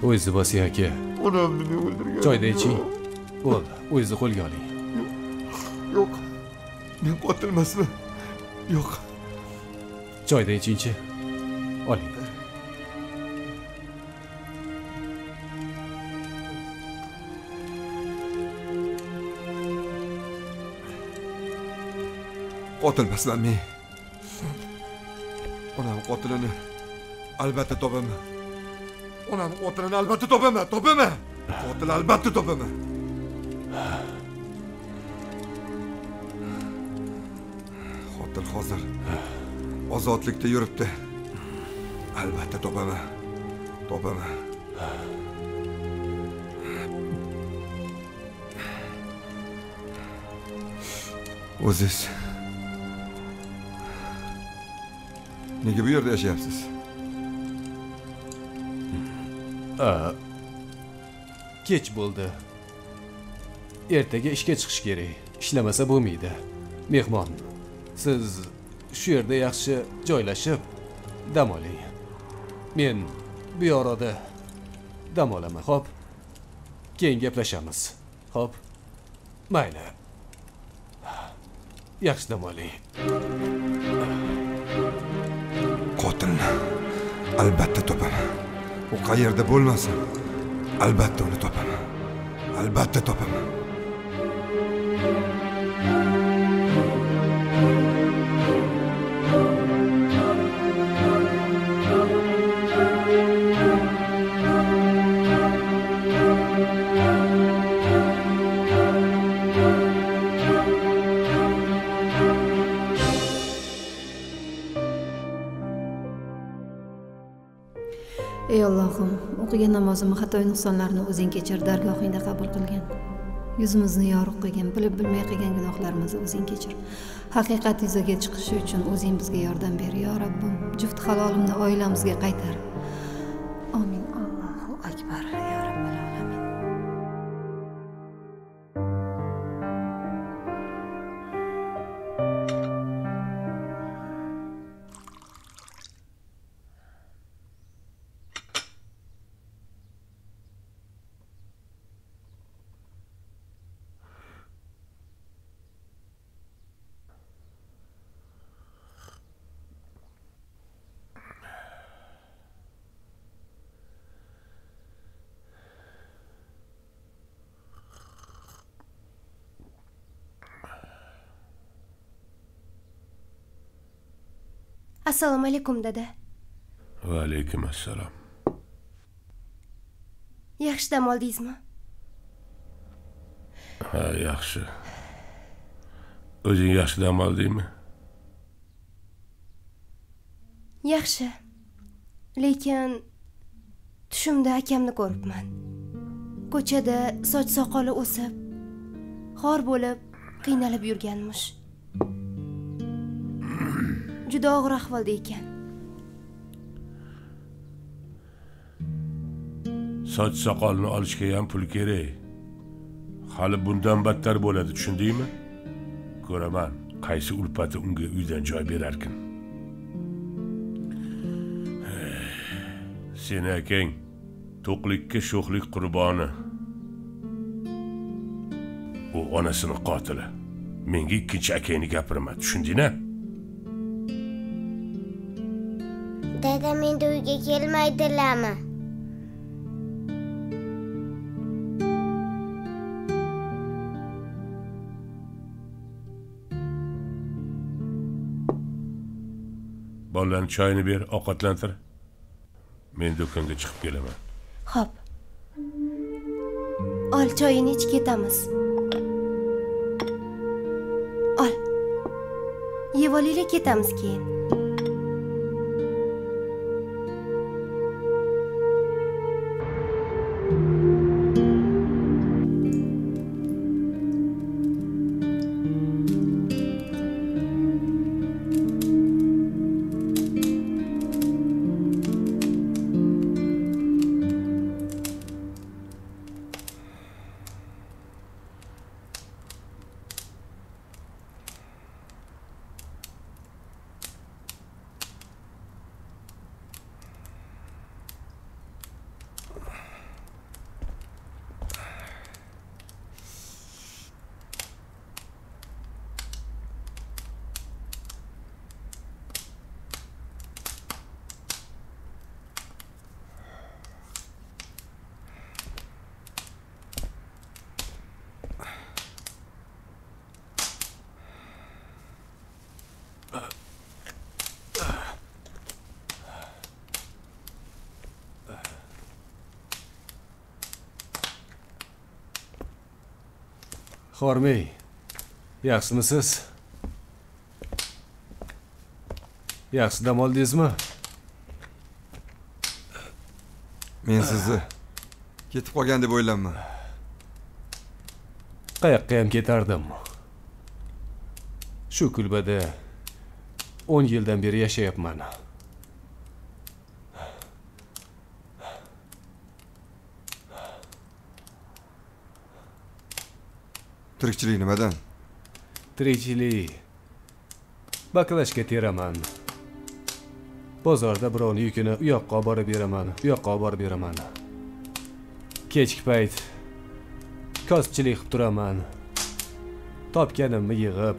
O'zingizni bosing aka. Onamni men o'ldirganim choyda iching. bo'ldi o'zingizni qo'lga oling men qotilmasman yo'q choyda ichingchi oling qotilmasman men onam qotilini albatta topaman onam qotilini albatta topaman topaman qotil albatta topaman hozir. Ozodlikda yuribdi. Albatta topaman. Topaman. O'ziz. Nega bu yerda yashayapsiz? A, kech bo'ldi. Ertaga ishga chiqish kerak. Ishlamasa bo'lmaydi. Mehmon. Siz shu yerda yaxshi joylashib dam oling. Men bu orada dam olaman xo'p? Keyin gaplashamiz xo'p? Mayli. Yaxshi dam oling. Xotinni albatta topaman u qayerda bo'lmasin albatta uni topaman albatta topaman o'qigan namozimni xato nuqsonlarini o'zing kechir dargohingda qabul qilgin. Yuzimizni yorug' qilgin bilib bilmay qilgan gunohlarimizni o'zing kechir. Haqiqat yuzaga chiqishi uchun o'zing bizga yordam ber yo robbim juft halolimni oilamizga qaytar. Assalomu alaykum dada. Va alaykum assalom. Yaxshi dam oldingizmi? Ha yaxshi. O'zing yaxshi dam oldingmi? Yaxshi. Lekin tushimda akamni ko'ribman. Ko'chada soch soqoli o'sib xor bo'lib qiynalib yurganmish juda og'ir ahvolda ekan. Soch soqolni olishga ham pul kerak. Hali bundan battar bo'ladi tushundingmi? Ko'raman qaysi ulpati unga uydan joy berarkin. Seni akang to'qlikka sho'xlik qurboni. U onasini qotili. Menga ikkinchi akangni gapirma tushundingmi? Menda uyga kelmaydilarmi? Bolalarni choyini ber ovqatlantir. Men do'konga chiqib kelaman. Ho'p ol choyini ich ketamiz. Ol. Yeb olinglar ketamiz keyin xormey yaxshimisiz yaxshi dam oldingizmi? Men sizni ketib qolgan deb o'ylayman qayoqqa ham ketardim? Shu kulbada o'n yildan beri yashayapman tirikchilik nimadan? Tirikchilik baklashga teraman bozorda birovni yukini u yoqqa olib borib beraman bu yoqqa olib borib beraman kechki payt kosibchilik qilib turaman. Topganimni yig'ib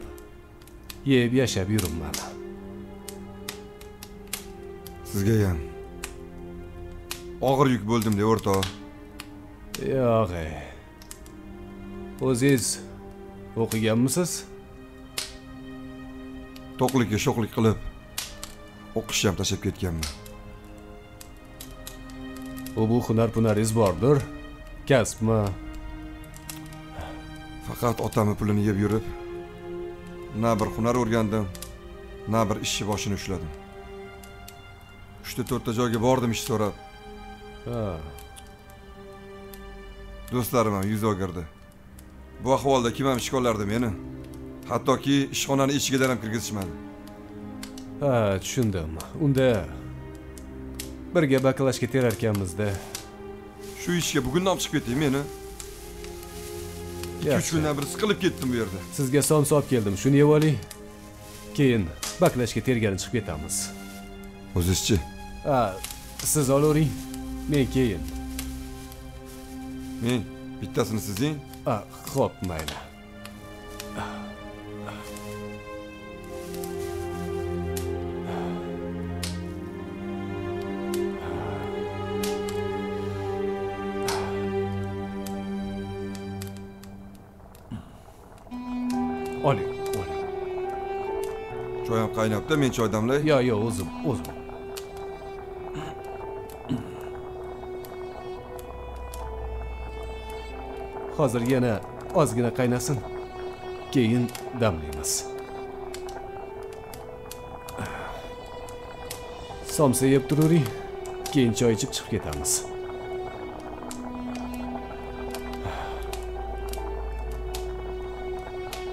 yeb yashab yuribman. Sizga ham og'ir yuk bo'ldim de o'rtoq yo'q ey o'zingiz o'qiganmisiz? To'qlikka sho'qlik qilib o'qishni ham tashlab ketganman. U bu hunar punaringiz bordir kasbmi? Faqat otamni pulini yeb yurib na bir hunar o'rgandim na bir ishchi boshini ushladim. Uchta to'rtta joyga bordim ish so'rab. Ha. Do'stlarim ham yuz o'girdi bu ahvolda kim ham ishga olardi meni? Hattoki ishxonani eshigidan ham kirgizishmadi. Ha tushundim. Unda birga baklashga terarkanmizda. Shu ishga bugun ham chiqib ketding meni. Ikki uch kundan beri siqilib ketdim bu yerda. Sizga somsa olib keldim shuni yeb oling. Keyin baklashga tergani chiqib ketamiz. O'zizchi ha siz olavering men keyin. Men? Bittasini ha xo'p mayli oling oling choy ham qaynabdi men choy damlay yo'q yo'q o'zim o'zim hozir yana ozgina qaynasin. Keyin damlaymiz. Somsa yeb turavering keyin choy ichib chiqib ketamiz.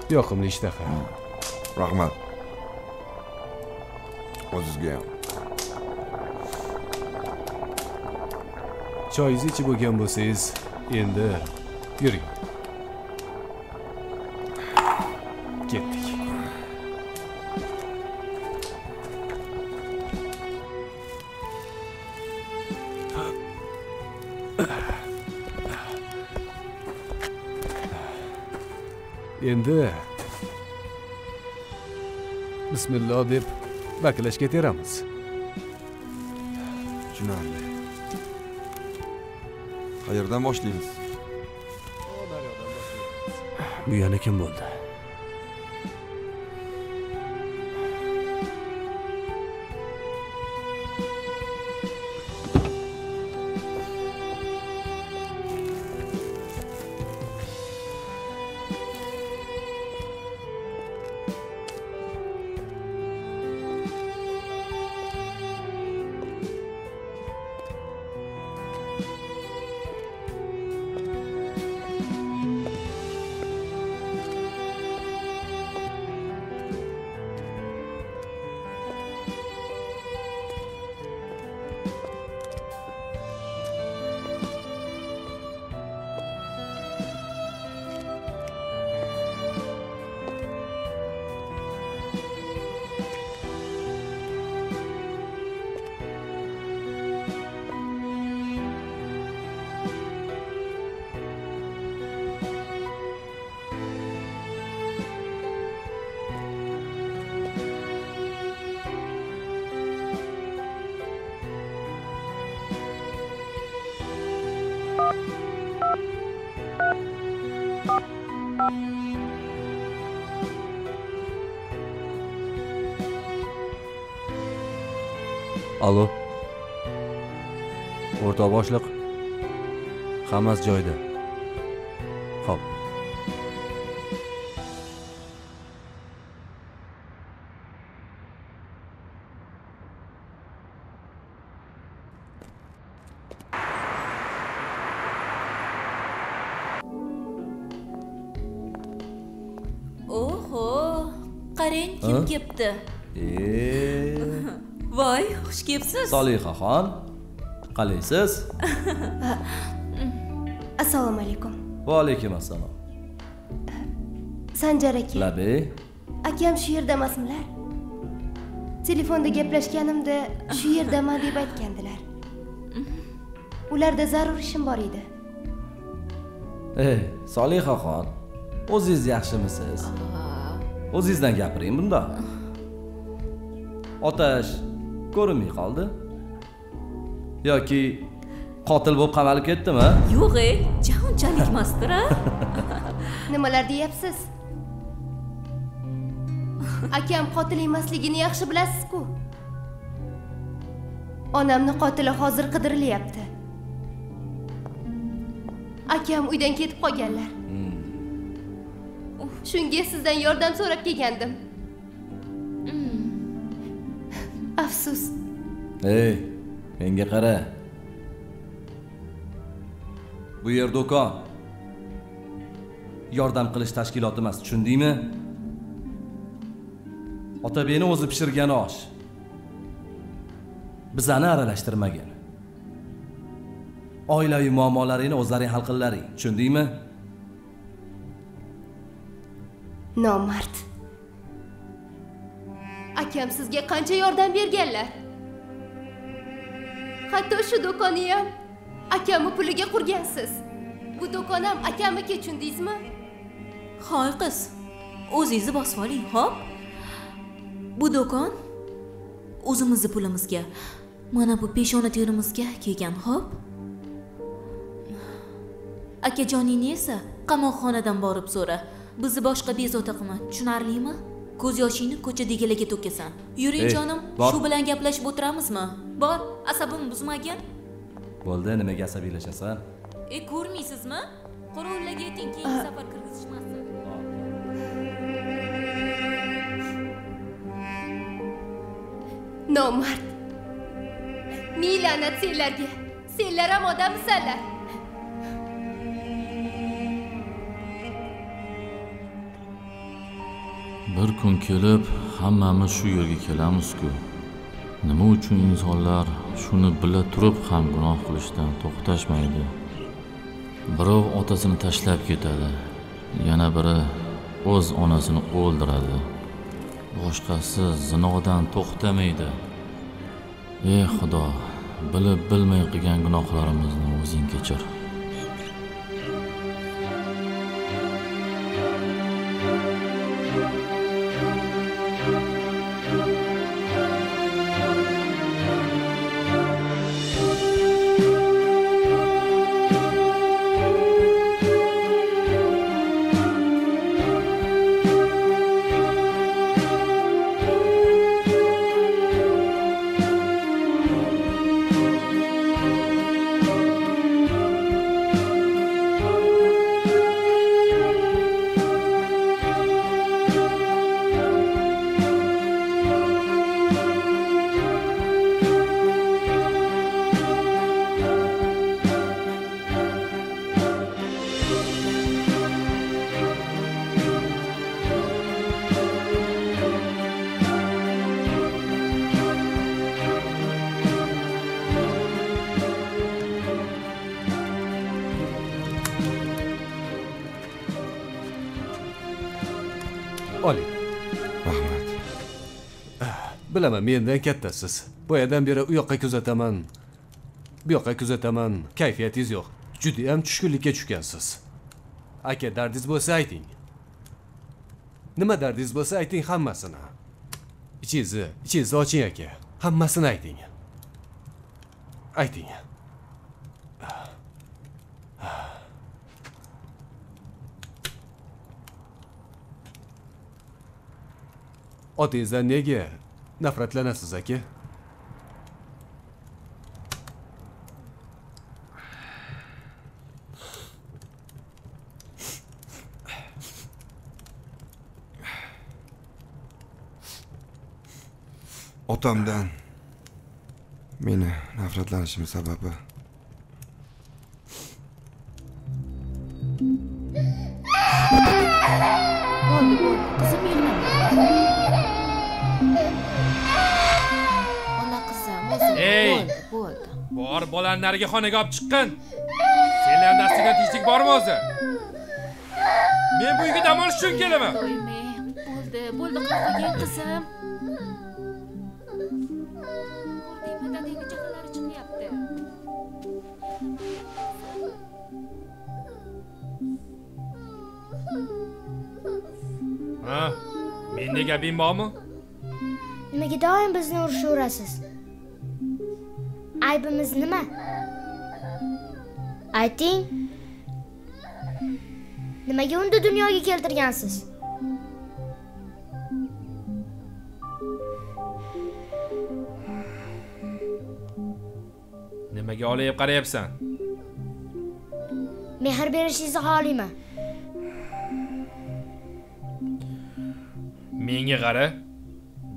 Yoqimli ishtaha. Rahmat. O'zizga ham. Choyingizni ichib bo'lgan bo'lsangiz endi yuring ketdik endi bismillah deb baklashga teramiz tushunarli qayerdan boshlaymiz bu yana kim bo'ldi? Boshliq. Hammasi joyida. Qarang kim kelibdi E, voy xush kelibsiz Solihaxon. Qalaysiz? assalomu alaykum Va alaykum assalom. sanjar aka Labey. akam shu yerda emasmilar telefonda gaplashganimda shu yerdaman deb aytgandilar ularda zarur ishim bor edi Ey, Solihaxon. O'zingiz yaxshimisiz? O'zingizdan gapiring bunda. Otash ko'rinmay qoldi. Yoki qotil bo'lib qamalib ketdimi? yo'q ey ja unchalik a nimalar deyapsiz? Akam qotil emasligini yaxshi bilasiz-ku. Onamni qotili hozir qidirilyapti. Akam uydan ketib qolganlar. Shunga sizdan yordam so'rab kelgandim. Afsus. Ey, menga qara. Bu yer do'kon. yordam qilish tashkiloti emas tushundingmi? Otabekni o'zi pishirgan osh. Bizani aralashtirmagin. Oilaviy muammolaringni o'zlaring hal qillaring tushundingmi? Nomard. Akam sizga qancha yordam berganlar hatto shu do'konni ham akamni puliga qurgansiz. Bu do'kon ham akamniki tushundingizmi hoy qiz o'zingizni bosib oling hop. Bu do'kon o'zimizni pulimizga mana bu peshona terimizga kelgan hop. Akajoningni esa qamoqxonadan borib so'ra bizni boshqa bezovta qilma tushunarlimi? Ko'z yoshingni ko'chadagilarga to'kasan. Yuring Ey, jonim shu bilan gaplashib o'tiramizmi bor asabimni buzmagin bo'ldi nimaga asabiylashasan e ko'rmaysizmi? Qorovullarga ayting keyingi safar kirgizishmasin nomard. Ming la'nat senlarga. Senlar ham odammisanlar bir kun kelib hammamiz shu yerga kelamiz-ku. Nima uchun insonlar shuni bila turib ham gunoh qilishdan to'xtashmaydi? Birov otasini tashlab ketadi, yana biri o'z onasini o'ldiradi. Boshqasi zinodan to'xtamaydi. Ey Xudo, bilib bilmay qilgan gunohlarimizni o'zing kechir. Mendan kattasiz. Boyadan beri u yoqqa kuzataman. Bu yoqqa kuzataman. Kayfiyatingiz yo'q. Judayam tushkunlikka tushgansiz. Aka dardingiz bo'lsa ayting. Nima dardingiz bo'lsa ayting hammasini. Ichingizni ichingizni oching aka. Hammasini ayting. Ayting. Otingizdan nega nafratlanasiz aka otamdan. Meni nafratlanishim sababi bo'ldi bo'ldi qizim yig'lama Ey! bo'ldi bor bolani narigi xonaga olib chiqqin. Senlarni dastingdan tinchlik bormi o'zi? Men bu uyga dam olish uchun kelaman. Bo'ldi bo'ldi qilib qo'ygin qizim. Ha menda gaping bormi? Nimaga doim bizni urishaverasiz? Aybimiz nima? Ayting. Nimaga unda dunyoga keltirgansiz? nimaga olayib qarayapsan Mehr berishingizni xohlayman. menga qara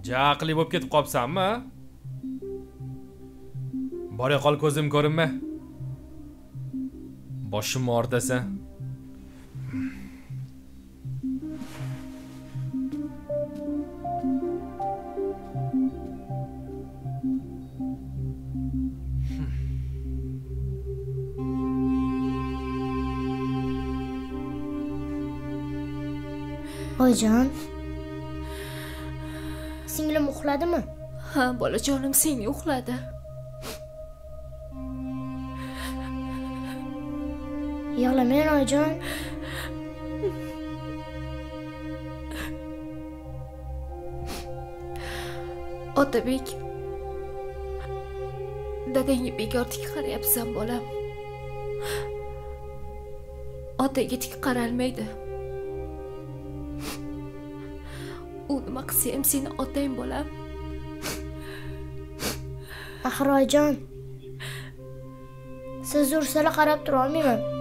jaqli bo'lib ketib qolibsanmi? bora qol ko'zim ko'rinma. Boshim og'ritasa oyijon singlim uxladimi? Ha bolajonim singli uxladi. Yig'lamang oyijon otabek dadangga bekor tik qarayapsan bolam otaga tik qaralmaydi u nima qilsa ham seni otang bolam axir oyijon siz ursalar qarab turolmayman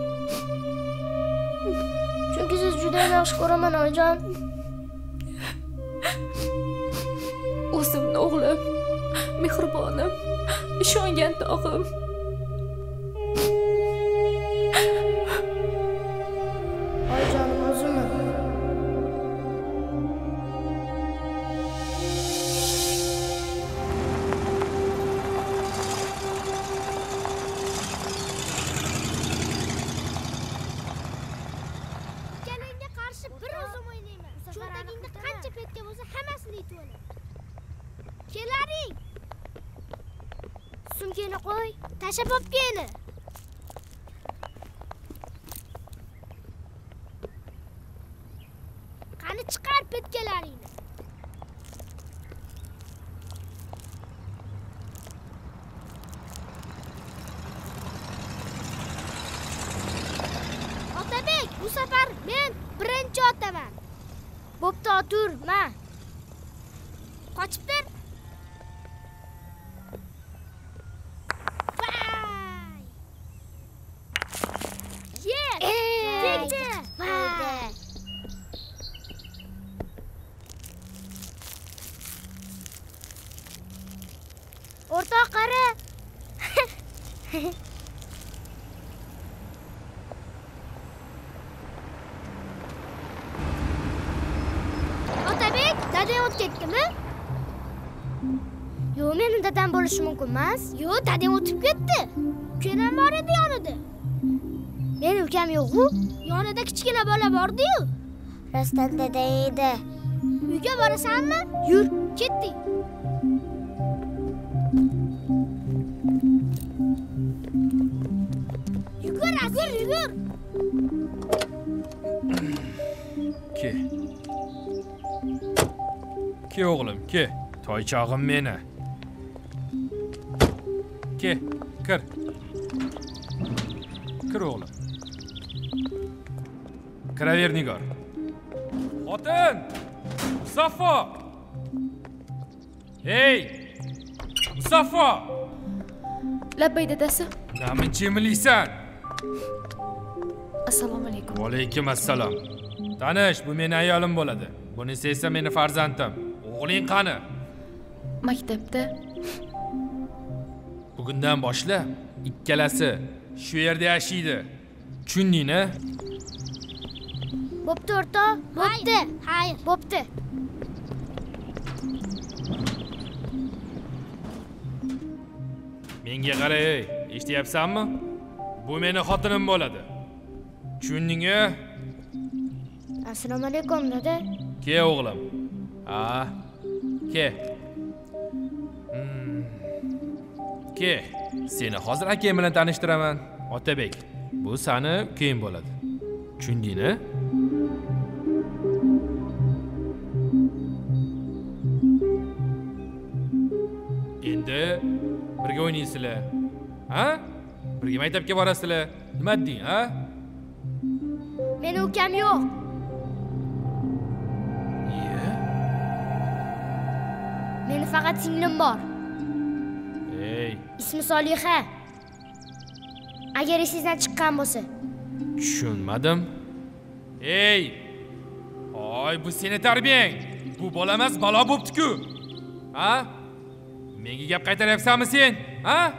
chunki sizni juda yaxshi ko'raman oyijon o'zimni o'g'lim mehribonim ishongan tog'im bo'lishi mumkin emas Yo'q, dadam o'tib ketdi. Ukam bor edi yonida. meni ukam yo'q-ku Yonida kichkina bola bordi-yu. rostdan dada edi Uyga borasanmi? yur Ketdik. Yugur, yugur, yugur. Ke. Ke o'g'lim, ke. Toychog'im meni. Kir. Kir o'g'lim. Kiraver Nigor. Xotin! Musaffo! Hey! Musaffo! labbay dadasi Nami chemilaysan? assalomu alaykum Va alaykum assalom. Tanish, bu meni ayolim bo'ladi. Bunisi esa meni farzandim. O'g'ling qani? maktabda Bugundan boshlab ikkalasi shu yerda yashaydi. Tushundingmi? bo'pti o'rtoq bo'pti Hayır. bo'pti Menga qara, ey, eshityapsanmi? Bu meni xotinim bo'ladi. Tushundingmi? assalomu alaykum dada Ke o'g'lim. Ha. Ke. Ke, seni hozir akam bilan tanishtiraman. Otabek, bu sani ukang bo'ladi. Tushundingmi? Endi birga o'ynaysizlar. Ha? Birga maktabga borasizlar. Nima deding, ha? meni ukam yo'q meni faqat singlim bor ismi soliha agar esingizdan chiqqan bo'lsa tushunmadim. Ey! Oy, bu seni tarbiyang. Bu bola emas, balo bo'pti-ku. Ha? Menga gap qaytaryapsanmi sen? Ha?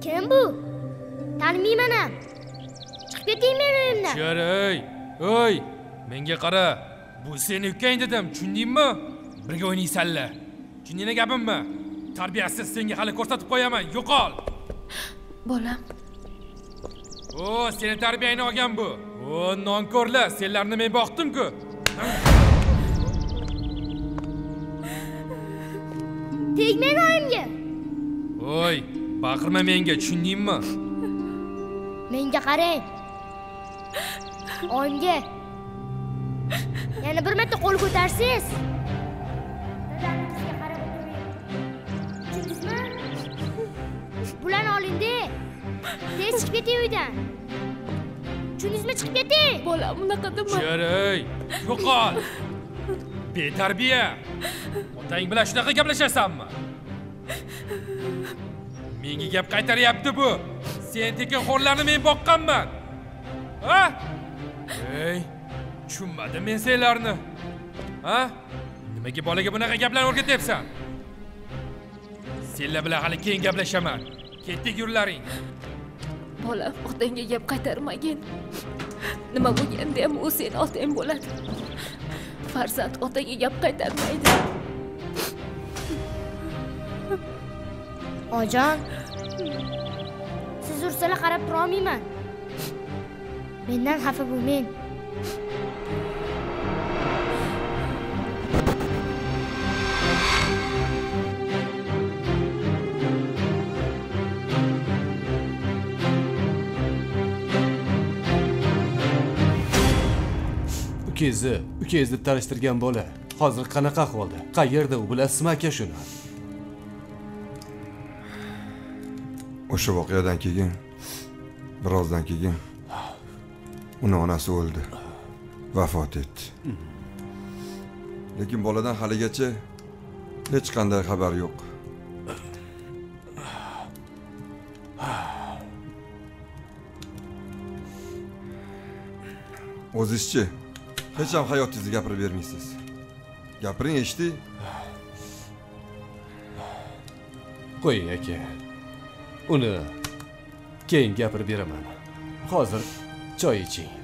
kim bu tanimayman ham chiqib keting meni uyimdan Chir, ey. Oy, menga qara. Bu seni ukang dedim, tushundingmi? Birga o'ynaysanlar. Tushundingmi gapimni? tarbiyasiz senga hali ko'rsatib qo'yaman. Yo'qol. Bolam. O seni tarbiyangni olgan bu. O nonko'rlar senlarni men boqdimku. Tegmang oyimga. Voy baqirma menga tushundingmi? Menga qarang. Oyimga. Yana bir marta qo'l ko'tarsangiz. Tushundingizmi bularni olingda tez chiqib keting uydan tushundingizmi chiqib keting bolam unaqa dema Cheray, yo'qol. Betarbiya. Otang bilan shunaqa gaplashasanmi? Menga gap qaytaryapti bu. Sen tekinxo'rlarni men boqqanman. Ha? Ey, tushunmadim men senlarni. Ha? Nimaga bolaga bunaqa gaplarni o'rgatyapsan? Senlar bilan hali keyin gaplashaman. Ketdik yurlaring. bolam otangga gap qaytarmagin. Nima bo'lganda ham u seni otang bo'ladi. Farzand otaga gap qaytarmaydi. Ojon siz ursalar qarab turolmayman. Mendan xafa bo'lmang ukangizni ukangiz deb tanishtirgan bola. Hozir qanaqa ahvolda qayerda u? Bilasizmi aka shuni? O'sha voqeadan keyin birozdan keyin uni onasi o'ldi. Vafot etdi. Lekin boladan haligacha hech qanday xabar yo'q. O'zizchi hech ham hayotingizni gapirib bermaysiz. Gapiring eshitdik qo'ying aka. Uni keyin gapirib beraman. Hozir choy iching.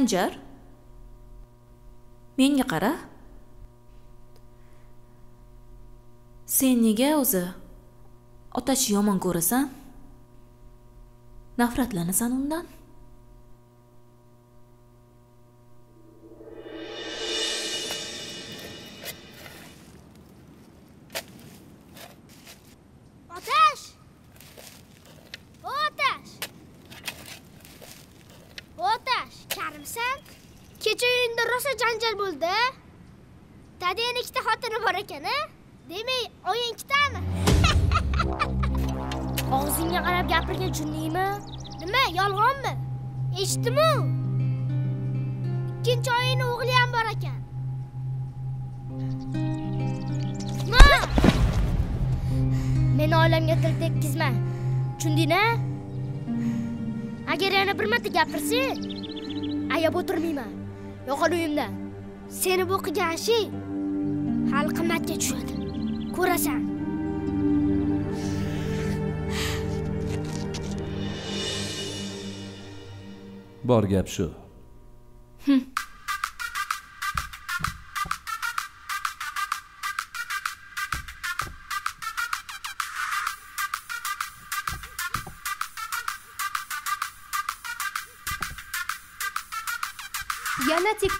Sanjar menga qara. Sen nega o'zi otashni yomon ko'rasan? Nafratlanasan undan. Kecha uyingda rosa janjal bo'ldi. Dadang ikkita xotini bor ekan a? Demak oying ikkitami og'zingga qarab gapirgan tushundingmi nima yolg'onmi? Eshitdimu? Ikkinchi oyingni o'g'li ham bor ekan. Ma! Meni oilamga til tekkizma tushundingmi agar yana bir marta gapirsang ayab o'tirmayman yo'qol uyimdan seni bu qilgan ishing hali qimmatga tushadi ko'rasan. Bor gap shu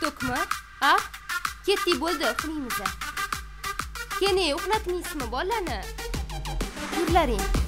yana a? Ketdik bo'ldi uxlaymiz keyin uxlatmaysizmi bolani? Yurlaring.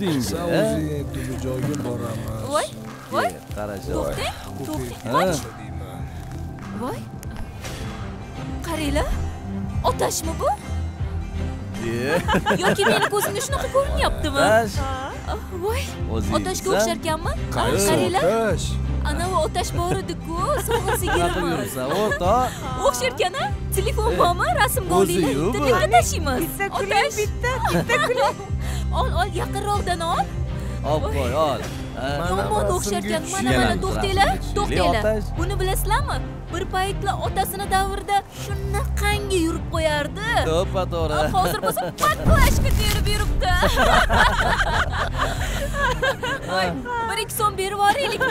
O'zing tuzi joyga boraman voy voy qarasha to'xtang to'xtang voy qaranglar otashmi bu yoki meni ko'zimga shunaqa ko'rinyaptimi. Ah, voy O'zing otashga o'xsharkanmi Ah, qaranglar anavi otash. Bor ediku sog'in yuribsan o'rtoq. O'xsharkan a telefon bormi? Rasmga bu. bitta tashiymiz bitta kuling bitta bitta kuling ol yaqinroqdan ol. Qo'y ol yomon o'xsharkan. Mana mana to'xtanglar to'xtanglar buni bilasizlarmi? Bir paytlar otasini davrida shunaqangi yurib qo'yardi. To'ppa to'g'ri. Hozir bo'lsa paklashka terib yuribdi. Voy, bir ikki so'm berib yuboraylikmi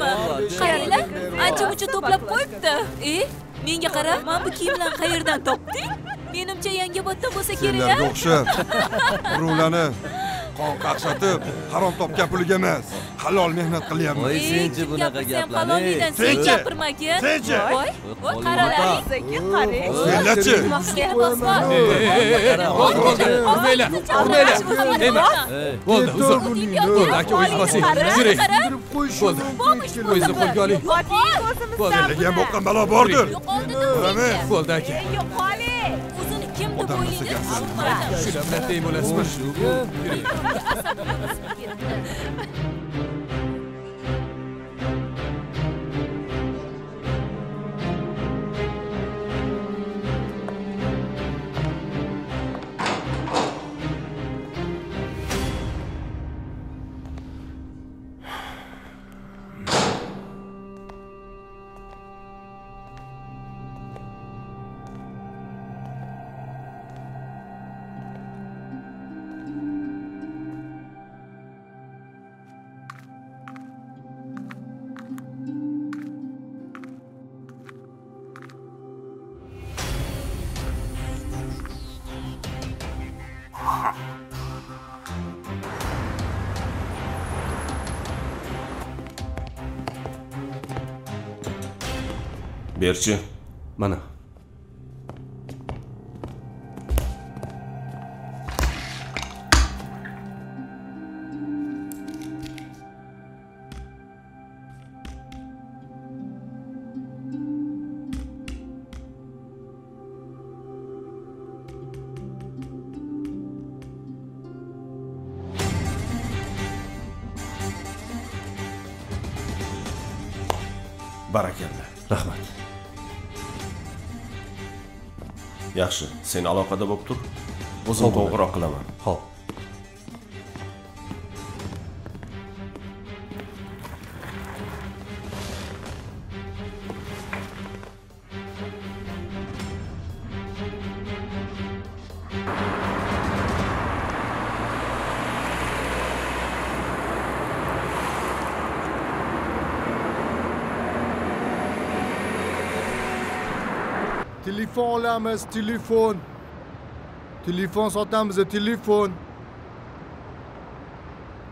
qaranglar ancha muncha to'plab qo'yibdi. E menga qara mana bu kiyimlarni qayerdan topding? Menimcha yangioboddan bo'lsa kerak senlarga a o'xshab. Birovlarni qon qaqshatib harom topgan puliga emas halol mehnat qilyapman voy senchi bunaqa gaplarni Senchi? gapirmagin Senchi? voy voy qaralaring senlarchi bo'ldi bo'ldi urmanglar urmanglar deyman bo'ldi uzr bo'ldi aka o'zingiz bosing yuring bo'ldi o'zingizni qo'lga oling bo'ldi ham boqqan balo bordir bo'ldi aka o'zini kim deb o'ylaydi shular bilan teng bo'lasizmi yuring berchi mana. Barakalla yaxshi sen aloqada bo'lib tur. O'zim qo'ng'iroq qilaman. Ho'p olamiz telefon. Telefon sotamiz telefon.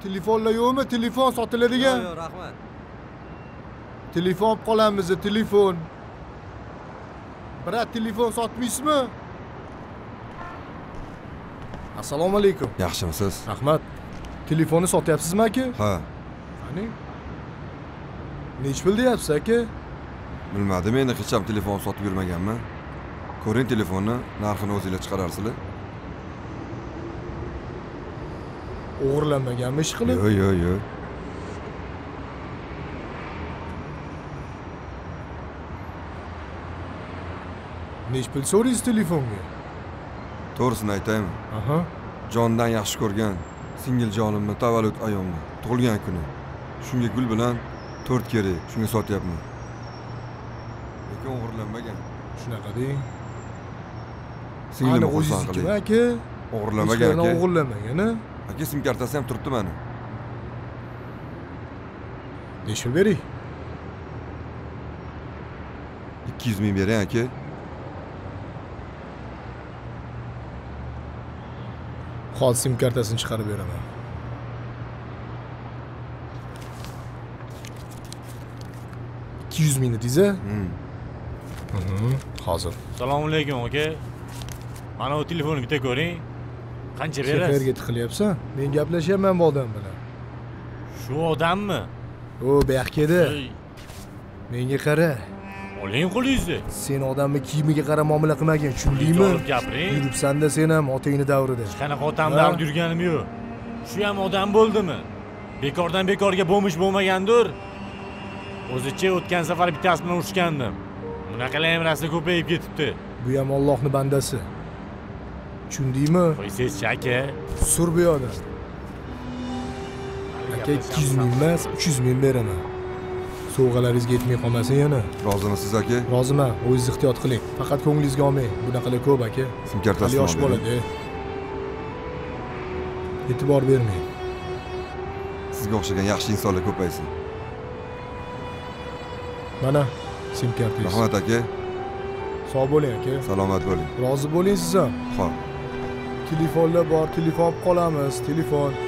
Telefonlar yo'qmi? Telefon sotiladigan. Yo'q rahmat. Telefon olib qolamiz telefon. Brat telefon sotmaysizmi? Assalomu alaykum. Yaxshimisiz? Rahmat. Telefonni sotyapsizmi aka ha. Qani? Nechi pul deyapsiz aka bilmadim endi hech ham telefon sotib yurmaganman ko'ring telefonni narxini o'zinglar chiqararsizlar o'g'irlanmaganmi ish qilib? Yo'q yo'q yo'q nechi pul so'raysiz telefonga? To'g'risini aytaymi? Aha. Jondan yaxshi ko'rgan singiljonimni tavallud ayomni tug'ilgan kuni. Shunga gul bilan to'rt kerak shunga sotyapman. Lekin o'g'irlanmagan. Shunaqa deng singlimni xursand qiling aka o'g'irlamagan aka o'g'irlamagan a aka sim kartasi ham turibdi mani nechi pul bering ikki yuz ming bering aka hozir sim kartasini chiqarib beraman ikki yuz ming dedingiz a Mhm, hozir assalomu alaykum aka mana bu telefonni bitta ko'ring qancha berasiz? Tiqilyapsan. Men gaplashyapman bu odam bilan. Shu odammi? U buyoqkada menga qara. Oling qo'lingizni sen odamni kiyimiga qarab muomala qilmagin tushundingmi gapiring. yuribsanda sen ham otangni davrida. Qanaqa otamlarni yurganim yo'q. Shu ham odam bo'ldimi? Bekordan bekorga bo'lmish bo'lmagandir. O'zicha o'tgan safar bittasi bilan urushgandim. Bunaqalar ham rosa ko'payib ketibdi. Bu ham ollohni bandasi tushundingmi? Qo'ysangizchi aka sur bu yoqda. Aka ikki yuz ming emas uch yuz ming beraman. Sovg'alaringizga yetmay qolmasin yana. Rozimisiz aka? Roziman o'zingiz ehtiyot qiling. Faqat ko'nglingizga olmang bunaqalar ko'p aka. Sim kartasini yosh bolada e'tibor bermang. Sizga o'xshagan yaxshi insonlar ko'paysin. Mana sim kartangiz rahmat aka. Sog' bo'ling aka. Salomat bo'ling. Rozi bo'ling siz ham. Ho'p telefonlar bor telefon olib qolamiz telefon.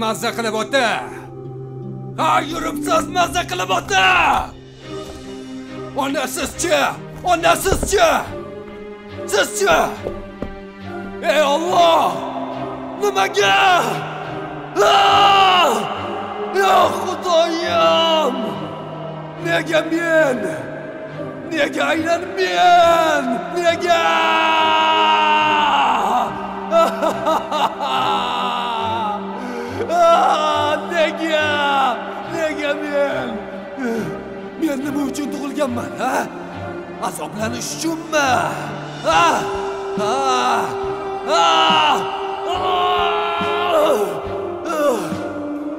Mazza qilib ota ha yuribsiz mazza qilib ota ona sizchi ona sizchi ey olloh nimaga yo xudoyim nega men nega aynan men nega Ah, nega? Nega men? Men nima uchun tug'ilganman a azoblanish uchunmi Ah! Ah!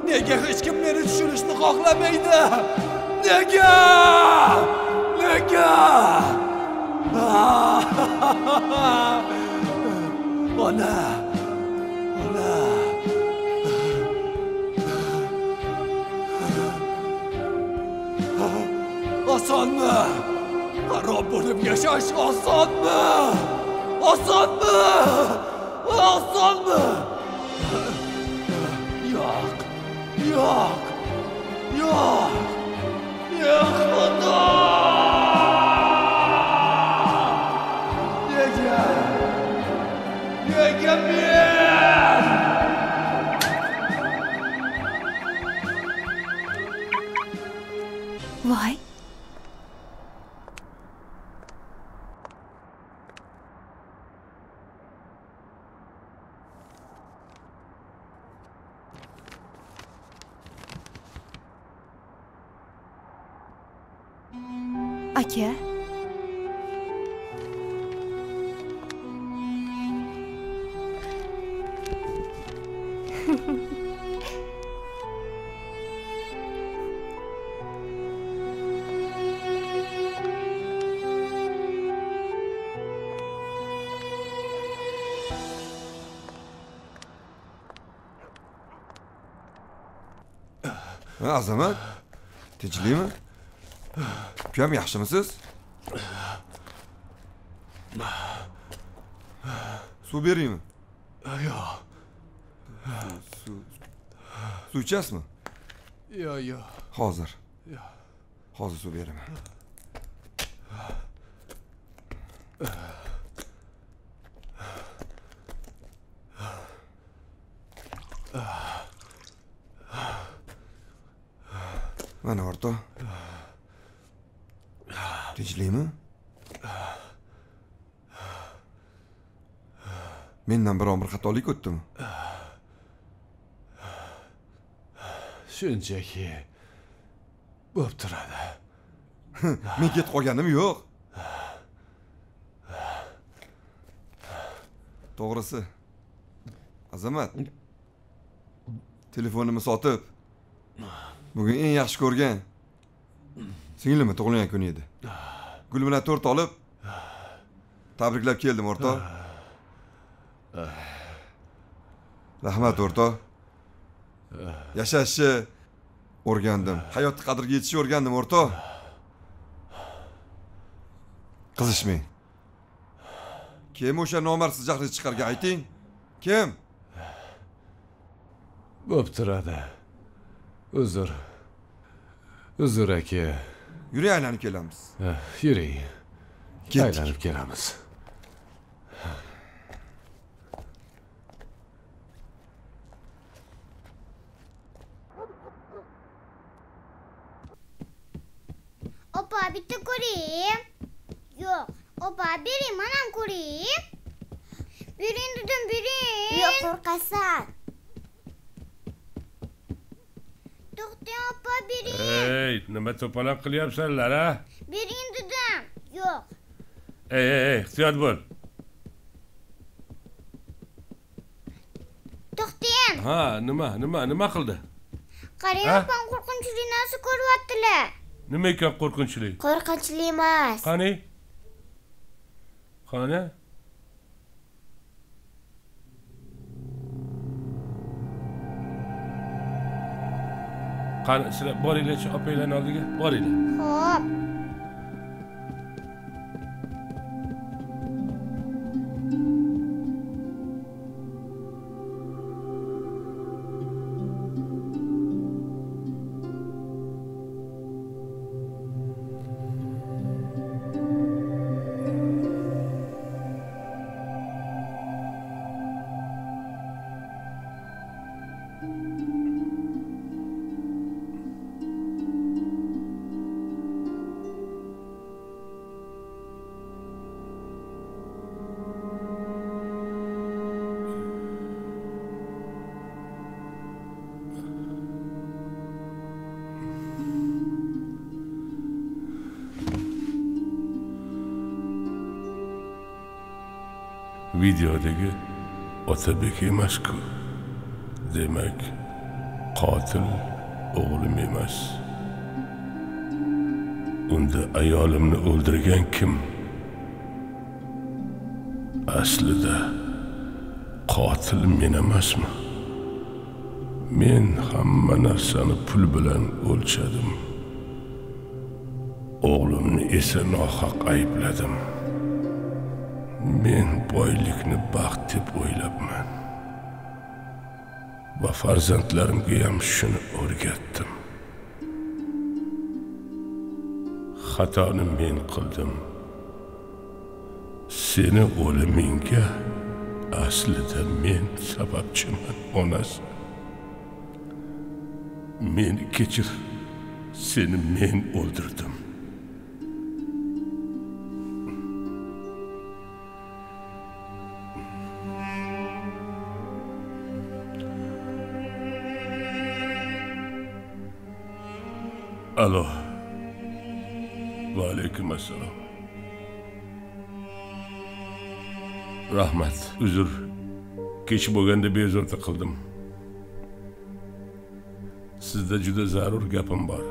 Nega hech kim meni tushunishni xohlamaydi? Nega? Nega? Ah! Ona ona! Osonmi harob bo'lib yashash osonmi osonmi osonmi yo'q yo'q yo'q yo'q xudo nega nega men voy aka Ha, azamat tinchlikmi ukam yaxshimisiz suv beraymi yo'q suv suv ichasizmi yo'q yo'q hozir yo'q hozir suv beraman mana o'rta tinchlikmi mendan biron bir xatolik o'tdimi? Shunchaki bo'p turadi. Men ketib qolganim yo'q. To'g'risi azamat. Telefonimni sotib bugun eng yaxshi ko'rgan singlimni tug'ilgan kuni edi. Gul bilan tort olib tabriklab keldim o'rtoq rahmat o'rtoq yashashni o'rgandim. Hayotni qadriga yetishni o'rgandim o'rtoq qizishmang. Kim o'sha nomardsiz jahli chiqargan ayting. Kim? Bo'p turadi uzr. Uzr aka. Yuring aylanib kelamiz Eh, yuring Ketdik. aylanib kelamiz opa bitta ko'ring yo'q opa bering man ham ko'ring bering dedim bering yo'q qo'rqasan to'xtang opa bering ey nima to'polon qilyapsanlar a bering dedim yo'q. Ey ey ey ehtiyot bo'l. To'xtang ha nima nima nima qildi? Qarang opam qo'rqinchli narsa ko'ryaptilar. Nima ekan qo'rqinchli qo'rqinchli emas. Qani? Qani qani sizlar boringlarchi opanglarni oldiga? Boringlar ho'p videodagi otabek emasku demak qotil o'g'lim emas. Unda ayolimni o'ldirgan kim? Aslida qotil men emasmi? Men hamma narsani pul bilan o'lchadim. O'g'limni esa nohaq aybladim. Men boylikni baxt deb o'ylabman. Va farzandlarimga ham shuni o'rgatdim. Xatoni men qildim. Seni o'limingga aslida men sababchiman onasi. Meni kechir seni men o'ldirdim. Alo. Va alaykum assalom rahmat uzr kech bo'lganda bezovta qildim sizda juda zarur gapim bor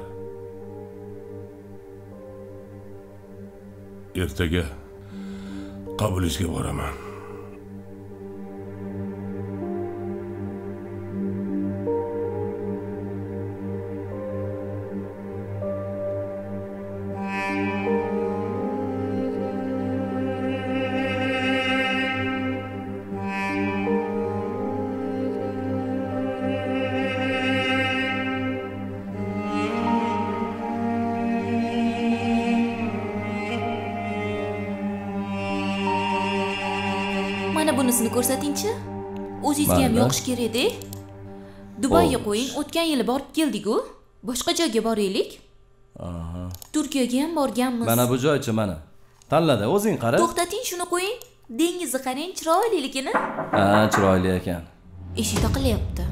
ertaga qabulingizga boraman o'zingizga ham yoqish kerakda dubayga qo'ying o'tgan yili borib keldik-ku boshqa joyga boraylik. Aha. Turkiyaga ham borganmiz. Mana bu joychi mana. Tanlada o'zing qara. To'xtating shuni qo'ying. Dengizni qarang chiroyliligini. Ha chiroyli ekan. Eshik taqilyapti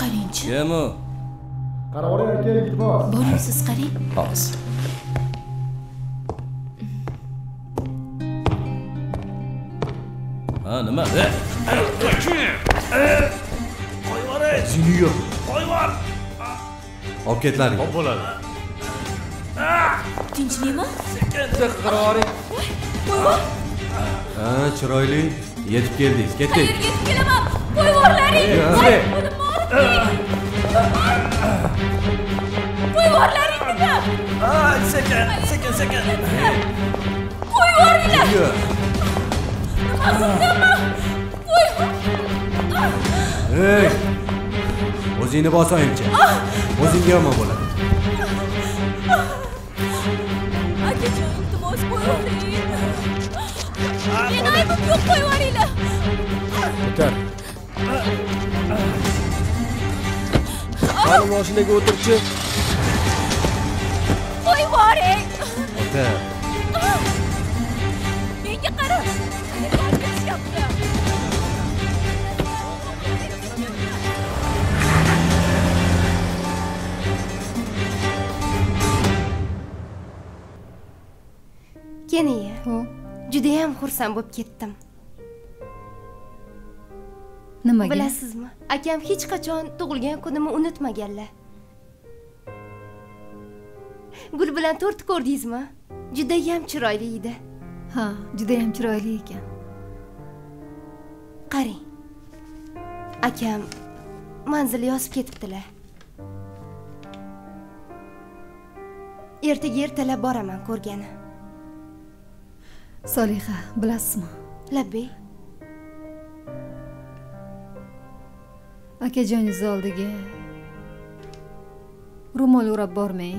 qarangchi. Kim u qarab oling aka iltimos boring siz qarang. Hozir nima Zini yo'q. qo'yvor Olib ketlaring. hop bo'ladi tinchlikmi oling. qo'yvor Ha, chiroyli. Yetib keldingiz. Ketdik. yetib kelaman qo'yvorlaring qo'yvorlaring dedim sekin sekin sekin qo'yvoringlar Hey! O'zingni bosoyingchi. O'zingga yomon bo'ladi. akajon iltimos qo'yvoring meni aybim yo'q qo'yvoringlar O'tar. Qani mashinaga o'tirchi. qo'yvoring Ota, xursand bo'lib ketdim. Nimaga? Bilasizmi akam hech qachon tug'ilgan kunimni unutmaganlar. Gul bilan tort ko'rdingizmi? Judayam chiroyli edi. Ha judayam chiroyli ekan. Qarang akam manzil yozib ketibdilar. Ertaga ertalab boraman ko'rgani soliha bilasizmi? Labbay akajoningiz oldiga ro'mol o'rab bormang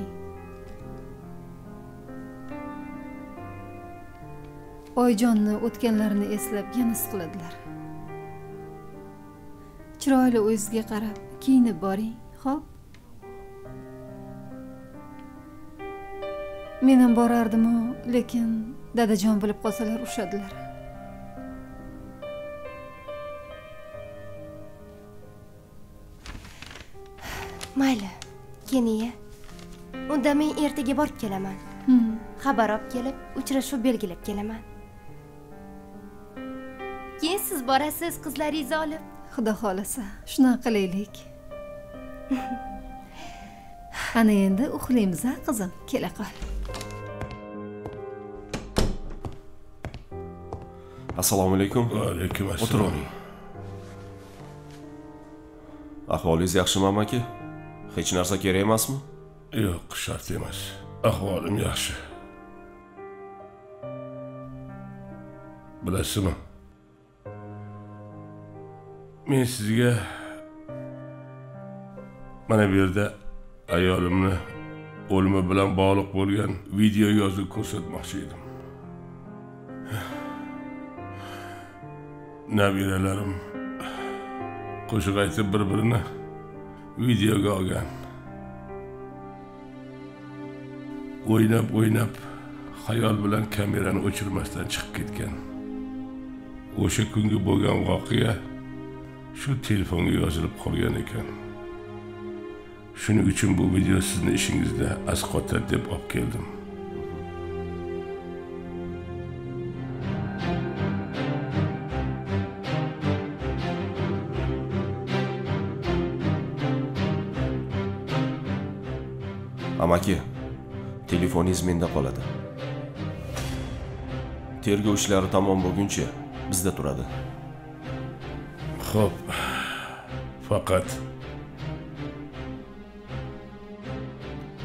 oyjonni o'tganlarini eslab yana siqiladilar. Chiroyli o'zizga qarab kiyinib boring xo'p? Men ham borardimu lekin dadajon bilib qolsalar urishadilar mayli keniya unda men ertaga borib kelaman. Hmm. xabar olib kelib uchrashuv belgilab kelaman. Keyin siz borasiz qizlaringizni olib. Xudo xohlasa shunaqa qilaylik. Ana endi uxlaymiz a qizim kela qol assalomu alaykum. Alaykum assalom. ahvolingiz yaxshimi amaki hech narsa kerak emasmi? Yo'q shart emas. Ahvolim yaxshi. Bilasizmi? Men sizga mana bu yerda ayolimni o'limi bilan bog'liq bo'lgan video yozib ko'rsatmoqchi edim nabiralarim qo'shiq aytib bir birini videoga olgan o'ynab o'ynab xayol bilan kamerani o'chirmasdan chiqib ketgan. O'sha kungi bo'lgan voqea shu telefonga yozilib qolgan ekan. Shuning uchun bu video sizni ishingizda asqotadi deb olib keldim. Amaki telefoningiz menda qoladi tergov ishlari tamom bo'lguncha bizda turadi Xo'p. Faqat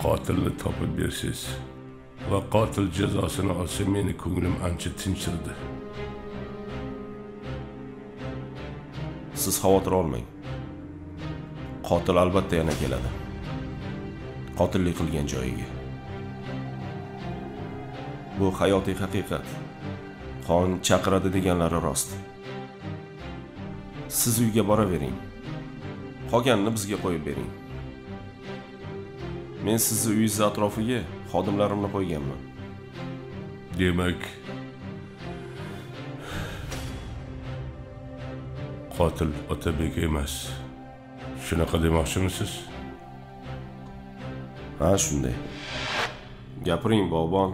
qotilni topib bersiz va qotil jazosini olsa meni ko'nglim ancha tinchirdi. siz xavotir olmang qotil albatta yana keladi qotillik qilgan joyiga. Bu hayotiy haqiqat. Qon chaqiradi deganlari rost. Siz uyga boravering. Qolganini bizga qo'yib bering. Men sizni uyingiz atrofiga xodimlarimni qo'yganman. Demak qotil otabek emas. Shunaqa demoqchimisiz? Ha shunday. Gapiring bog'bon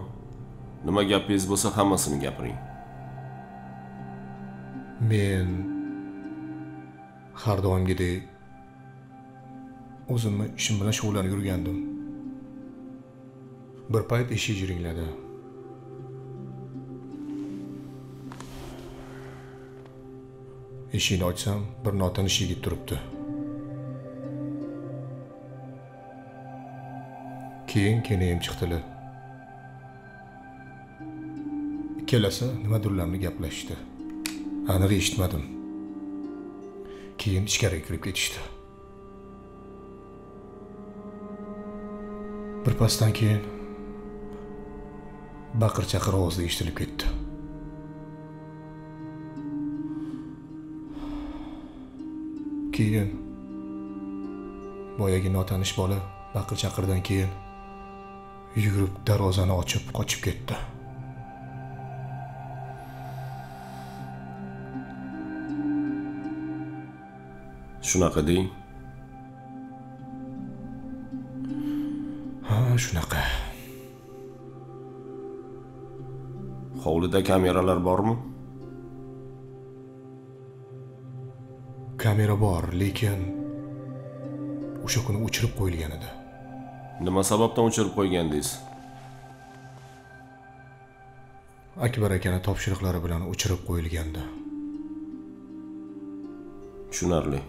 nima gapingiz bo'lsa hammasini gapiring. Men har doimgidek o'zimni ishim bilan shug'ullanib yurgandim. Bir payt eshik jiringladi. Eshikni ochsam bir notanish yigit turibdi. Keyin kenayam chiqdilar. Ikkalasi nimadirlarni gaplashishdi. Aniq eshitmadim. Keyin ichkariga kirib ketishdi. Birpasdan keyin baqir chaqir ovozi eshitilib ketdi. Keyin boyagi notanish bola baqir chaqirdan keyin yugurib darvozani ochib qochib ketdi. Shunaqa deng? Ha shunaqa. Hovlida kameralar bormi? Kamera bor lekin o'sha kuni o'chirib qo'yilgan edi nima sababdan o'chirib qo'ygandingiz akbar akani topshiriqlari bilan o'chirib qo'yilgandi. Tushunarli.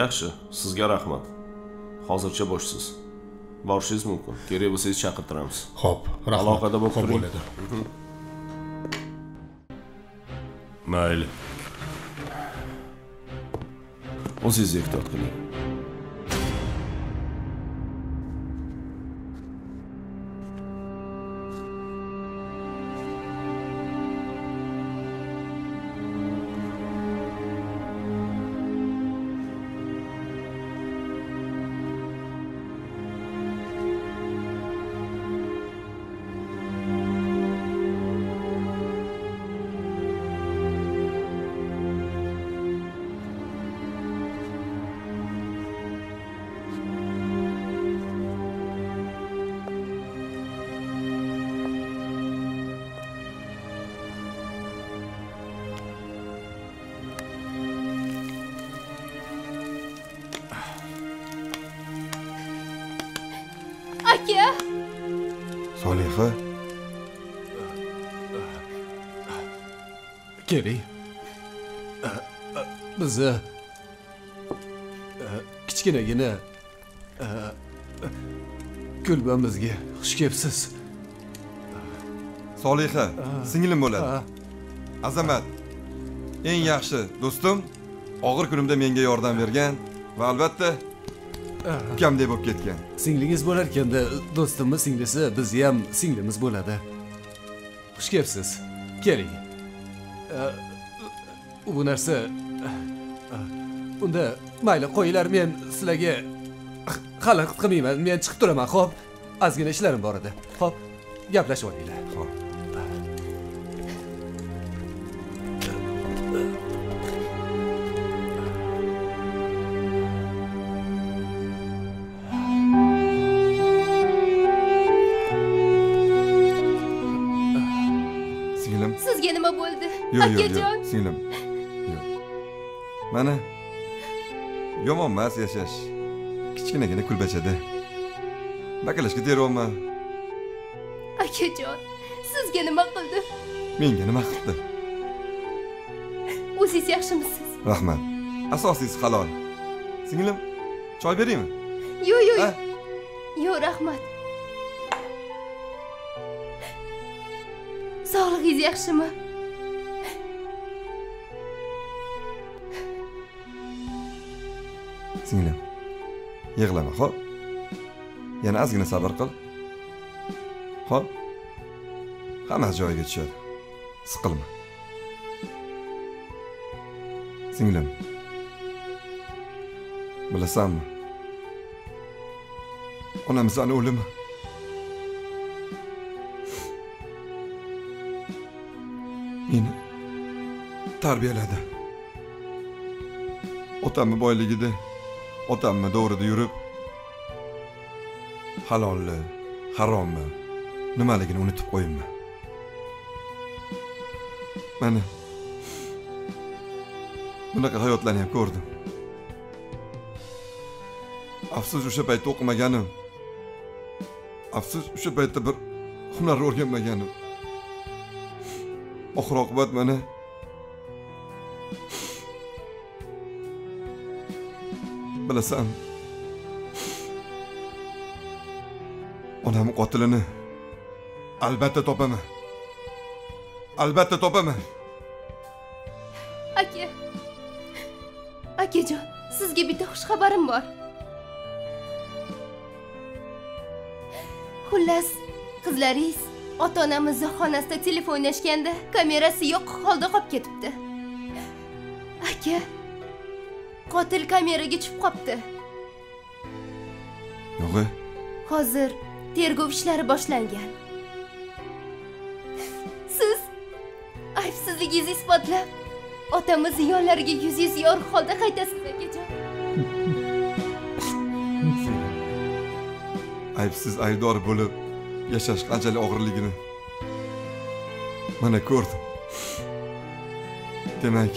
Yaxshi sizga rahmat. Hozircha bo'shsiz. Borishingiz mumkin. Kerak bo'lsangiz chaqirtiramiz. Ho'p rahmat. Aloqada bo'lib Xo'p, turing. bo'ladi. Mayli. O'zingiz ehtiyot qiling kulbamizga xush kelibsiz. Soliha singlim bo'ladi. Azamat. Eng yaxshi do'stim og'ir kunimda menga yordam bergan va albatta ukamdek bo'lib ketgan. Singlingiz bo'larkanda do'stimni singlisi bizni ham singlimiz bo'ladi. Xush kelibsiz. Keling. Bu narsa unda mayli qo'yinglar men sizlarga xalaqit qilmayman men chiqib turaman ho'p ozgina ishlarim bor edi. Ho'p gaplashib olinglar singlim. Sizga nima bo'ldi. Akajon yo'q singlim. Yo'q mana. Yomon emas yashash. Kichkinagina kulbachada bakalashga teryapman akajon sizga nima qildi menga nima qildi o'zingiz yaxshimisiz rahmat asosiysi halol singlim choy beraymi yo'q yo'q yo'q yo'q rahmat sog'lig'ingiz yaxshimi singlim yig'lama xo'p yana ozgina sabr qil xo'p hammasi joyiga tushadi siqilma singlim bilasanmi onamizani o'limi meni tarbiyaladi otamni boyligida otamni to'g'rida yurib halolni harommi? Nimaligini unutib qo'yibman mana bunaqa hayotlarni ham ko'rdim. Afsus o'sha paytda o'qimaganim. Afsus o'sha paytda bir hunarni o'rganmaganim. Oxir oqibat mana bilasan onamni qotilini albatta topaman albatta topaman aka akajon sizga bitta xushxabarim bor. Xullas qizlaringiz ota onamizni xonasida telefon o'ynashganda kamerasi yo'q holda qolib ketibdi. Aka qotil kameraga tushib qolibdi yo'g'i hozir tergov ishlari boshlangan. Siz aybsizligingizni isbotlab otamizni yonlariga yuzingiz yorug' holda qaytasiz akajon aybsiz aybdor bo'lib yashash qanchalik og'irligini mana ko'rdim. Demak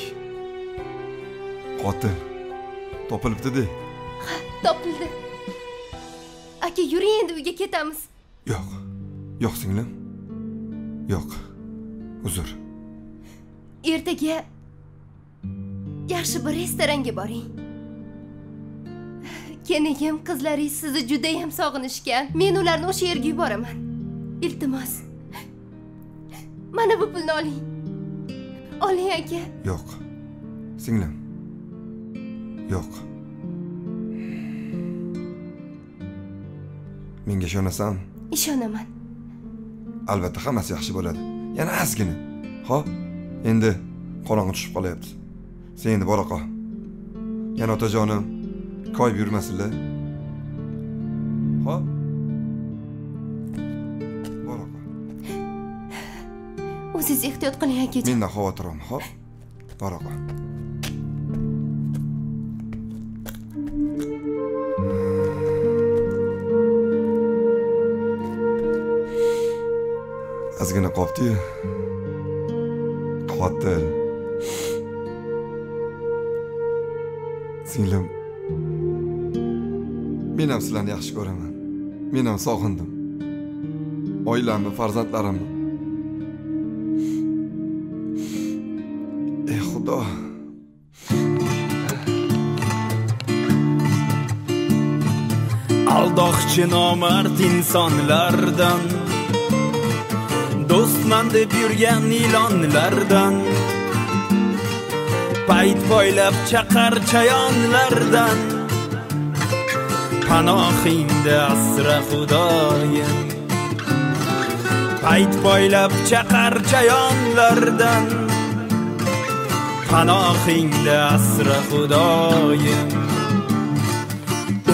qotil topilibdi-da topildi aka yuring endi uyga ketamiz. Yo'q. Yo'q singlim. Yo'q. Uzr. Ertaga yaxshi bir restoranga boring. Kenayam qizlaringiz sizni judayam sog'inishgan. Men ularni o'sha yerga yuboraman. Iltimos. Mana bu pulni oling. Oling aka. Yo'q. Singlim. Yo'q menga ishonasan? Ishonaman. Albatta hammasi yaxshi bo'ladi. Yana ozgina ho'p endi qorong'i tushib qolyapti. Sen endi bora qol yana otajonim koyib yurmasinlar. Ho'p o'zingiz ehtiyot qiling akajon mendan xavotir olma ho'p bora qol ozgina qolibdi-yu qotil singlim men ham sizlarni yaxshi ko'raman men ham sog'indim oilamni farzandlarimni ey xudo aldoqchi nomard insonlardan do'stman deb yurgan ilonlardan. Payt boylab chaqar chayonlardan. Panohingda asra xudoyim. Payt boylab chaqar chayonlardan. Panohingda asra xudoyim.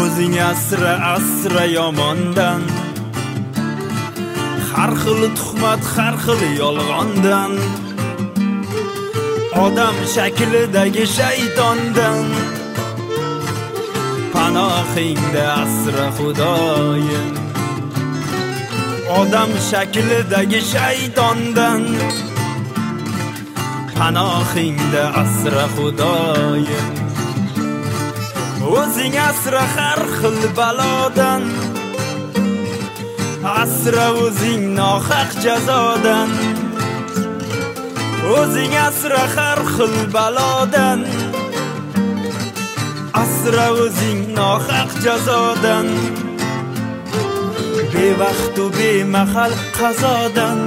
O'zing asra asra yomondan. Har xil tuhmat har xil yolg'ondan. Odam shaklidagi shaytondan. Panohingda asra xudoyim. Odam shaklidagi shaytondan. Panohingda asra xudoyim. O'zing asra har xil balodan. Asra o'zing nohaq jazodan o'zing asra har xil balodan. Asra o'zing nohaq jazodan bevaqtu bemahal qazodan.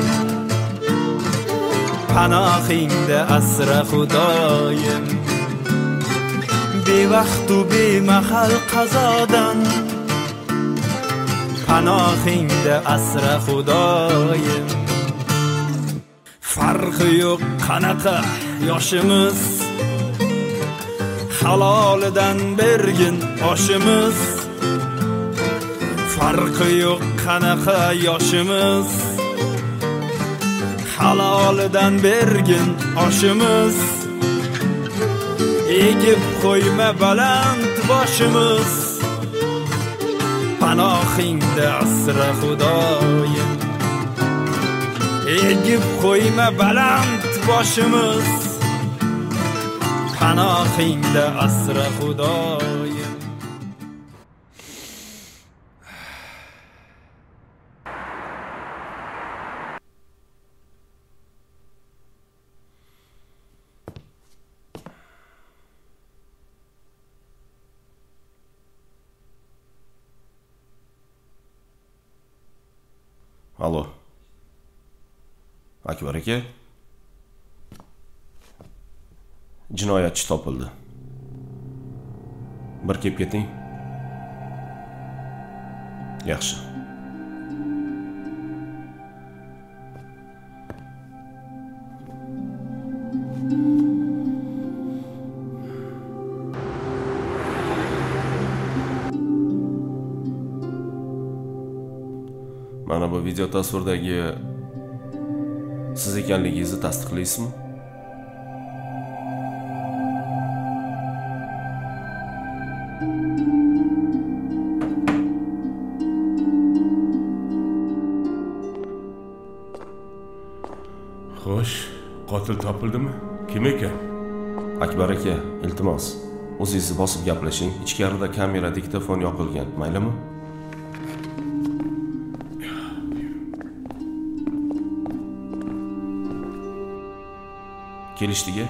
Panohingda asra xudoyim bevaqtu bemahal qazodan. Panohingda asra xudoyim. Farqi yo'q qanaqa yoshimiz. Halolidan bergin oshimiz. Farqi yo'q qanaqa yoshimiz. Halolidan bergin oshimiz. Egib qo'yma baland boshimiz. Panohingda asra xudoyim egib qo'yma baland boshimiz panohingda asra xudoyim Алло. akbar aka? Jinoyatchi topildi. Bir kelib keting yaxshi. Mana bu video tasvirdagi siz ekanligingizni tasdiqlaysizmi? Xo'sh qotil topildimi? Kim ekan? Akbar aka iltimos. O'zingizni bosib gaplashing. Ichkarida kamera diktofon yoqilgan maylimi kelishdiga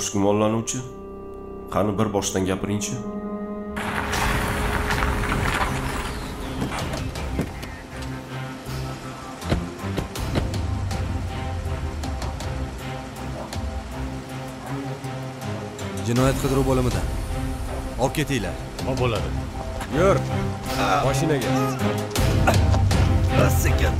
a xo'sh gumonlanuvchi qani bir boshdan gapiringchi. Jinoyat qidiruv bo'limidan olib ketinglar. Nima bo'ladi. Yur. Mashinaga. Sekin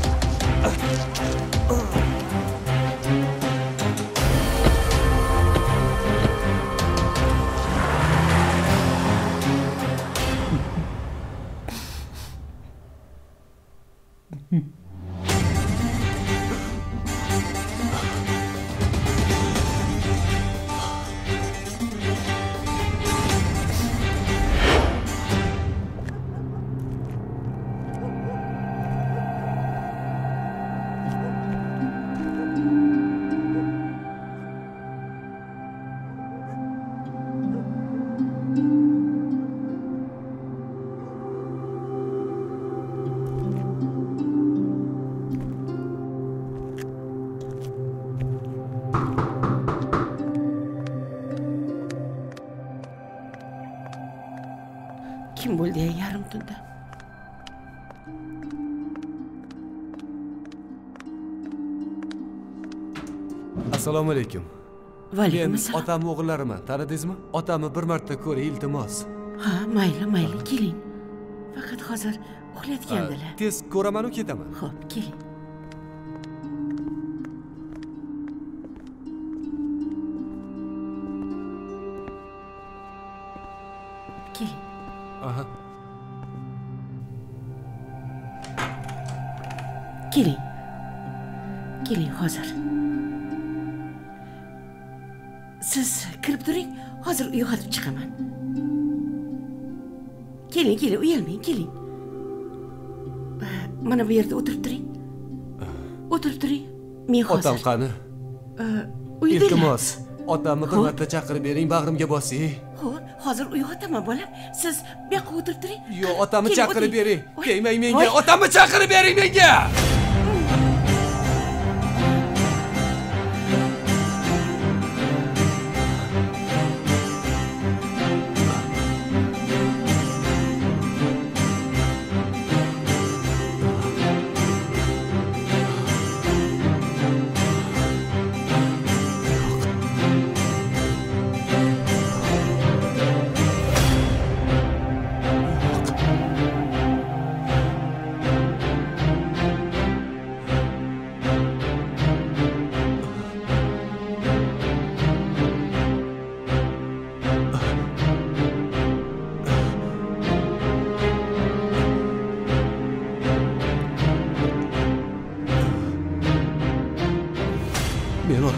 Va alaykum men otamni o'g'illariman tanidingizmi? Otamni bir marta ko'ring iltimos. Ha mayli mayli keling. Faqat hozir uxlayotgandilar tez ko'ramanu ketaman. Ho'p keling yerda o'tirib turing o'tirib turing men hozir otam qani uydalar iltimos otamni bir marta chaqirib bering bag'rimga bosing Xo'p, hozir uyg'otaman bolam siz bu yoqqa o'tirib turing Yo, otamni chaqirib bering. Kelmang menga. Otamni chaqirib bering menga.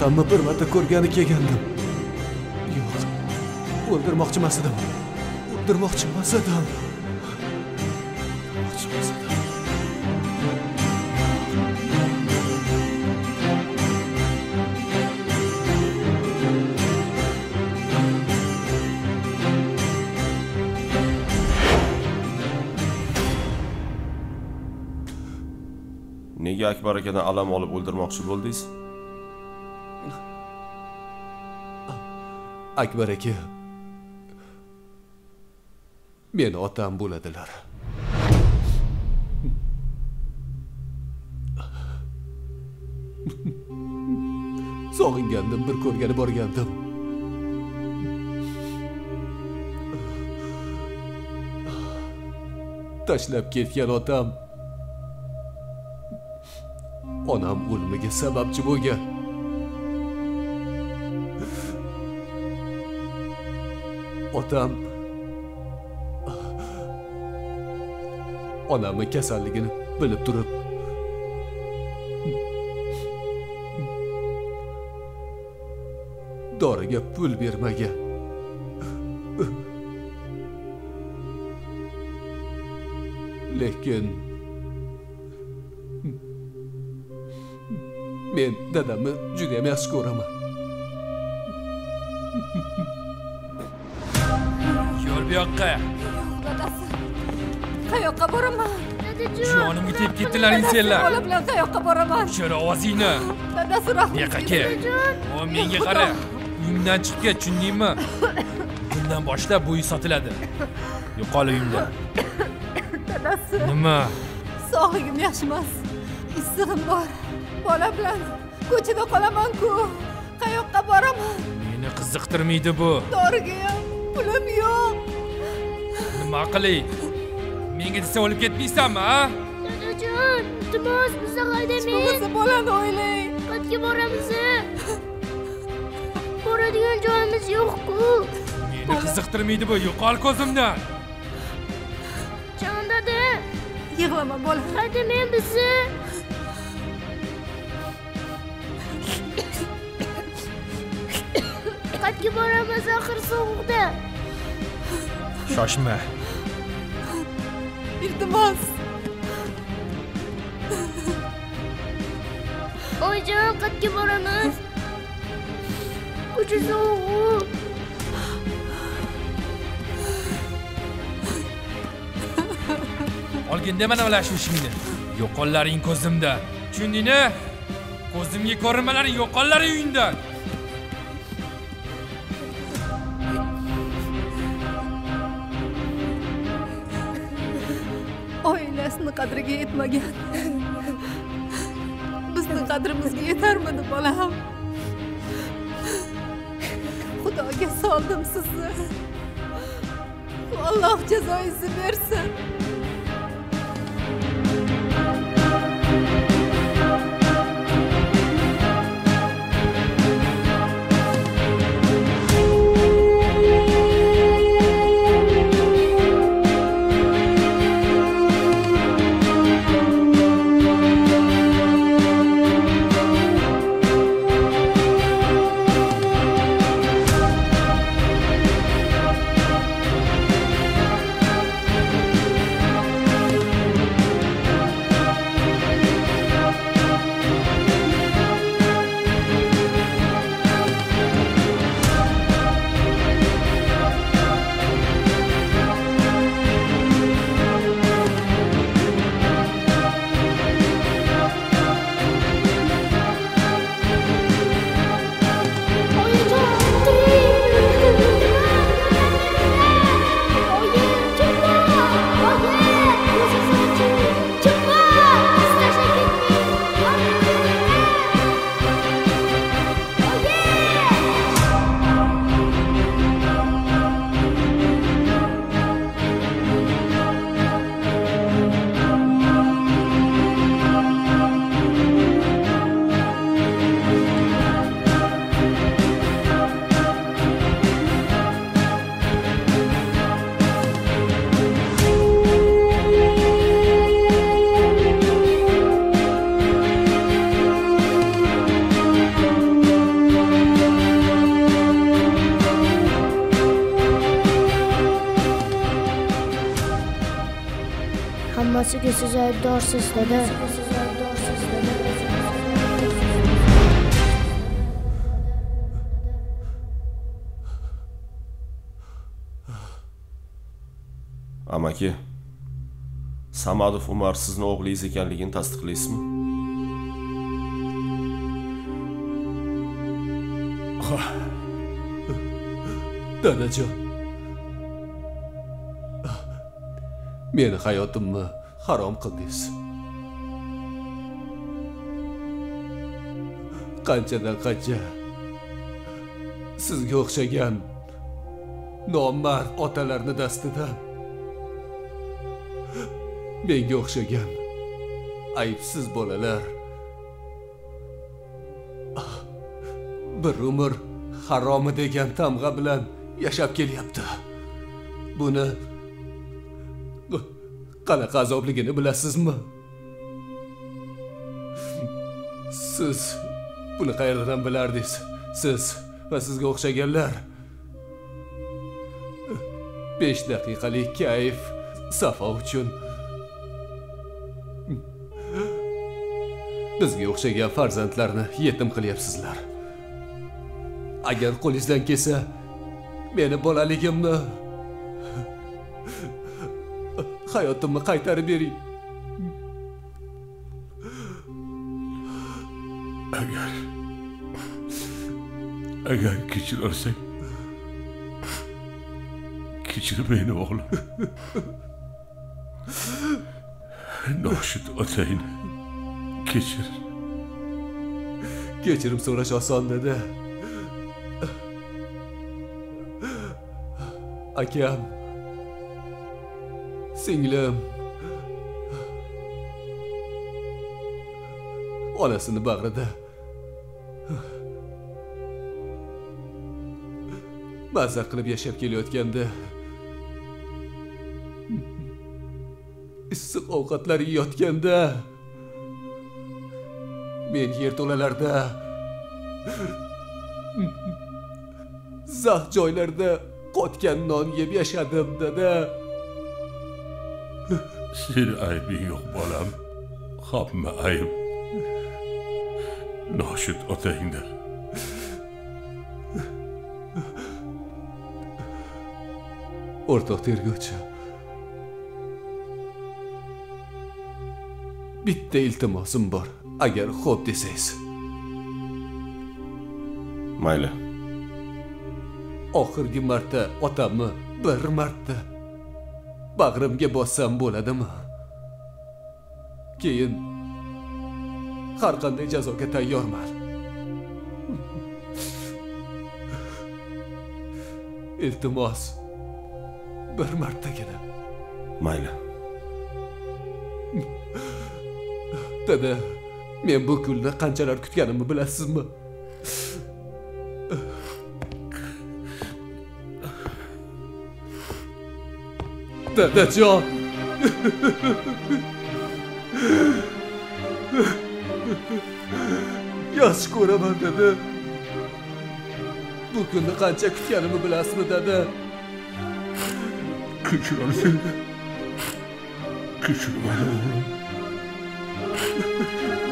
Otamni bir marta ko'rgani kelgandim. Yo'q. O'ldirmoqchi emas edim. O'ldirmoqchi emas edim. Nega akbar akadan alam olib o'ldirmoqchi bo'ldingiz Akbar aka. Meni otam bo'ladilar. Sog'ingandim, bir ko'rgani borgandim. Tashlab ketgan otam onam o'limiga sababchi bo'lgan. Otam onamni kasalligini bilib turib doriga pul bermagan. Lekin men dadamni juda ham yaxshi ko'raman. Bu yoqqa. dadasi qayoqqa boraman Jonimga tegib ketdilaring senlar. bola bilan qayoqqa boraman O'chir ovozingni. dadasi rahmat Bu yoqqa kel. O menga qara. Uyimdan chiqib ket, tushundingmi? Bundan boshlab bu uy sotiladi. Yo'qol uyimdan. dadasi Nima? sog'ligim yaxshi emas issig'im bor bola bilan ko'chada qolaman-ku qayoqqa boraman Meni qiziqtirmaydi bu. doriga ham pulim yo'q Nima qilay? Menga desa o'lib ketmaysanmi, ha? Dadajon, iltimos bizni haydamang. bo'lmasa bolani o'ylang Qayerga boramiz? Boradigan joyimiz yo'q-ku. Meni qiziqtirmaydi bu. Yo'qol ko'zimdan. Jon dada, yig'lama bola haydamang bizni. Qayerga boramiz axir sovuqda? Shoshma. Iltimos Oyijon, qayerga boramiz? Ko'cha sovuq. Olgin dema mana shu ishingni. Yo'qollaring ko'zimda. Tushundingmi? Ko'zimga ko'rinmalaring yo'qollaring uyingdan. Oilasini qadriga yetmagan. Bizni qadrimizga yetarmidi bolam? Xudoga soldim sizni. Alloh jazoingizni bersin. Aybdorsiz amaki samadov umar sizni o'g'lingiz ekanligini tasdiqlaysizmi dadajon meni hayotimni harom qildingiz qanchadan qancha sizga o'xshagan nomard otalarni dastidan menga o'xshagan aybsiz bolalar. Ah, bir umr haromi degan tamg'a bilan yashab kelyapti. Buni qanaqa azobligini bilasizmi? Siz buni qayerdan bilardingiz? Siz va sizga o'xshaganlar. 5 daqiqalik kayf safo uchun. Bizga o'xshagan farzandlarni yetim qilyapsizlar. Agar qo'lingizdan kelsa meni bolaligimni hayotimni qaytarib bering. Agar agar kechirolsang kechir meni o'g'lim noshud otangni kechir kechirim so'rash oson dada akam singlim onasini bag'rida maza qilib yashab kelayotganda. Issiq ovqatlar yeyotganda. Men yerto'lalarda zax joylarda qotgan non yeb yashadim dada. Seni aybing yo'q bolam. Hamma ayb? Noshud otangda o'rtoq tergovchi bitta iltimosim bor agar xo'p desangiz mayli. Oxirgi marta otamni bir marta bag'rimga bossam bo'ladimi? Keyin har qanday jazoga tayyorman. İltimos bir martagina. Mayli. Dada men bu kunni qanchalar kutganimni bilasizmi? Dadajon yaxshi ko'raman dada. Bu kunni qancha kutganimni bilasizmi dada kechirolsang kechir meni o'g'lim baxtiyor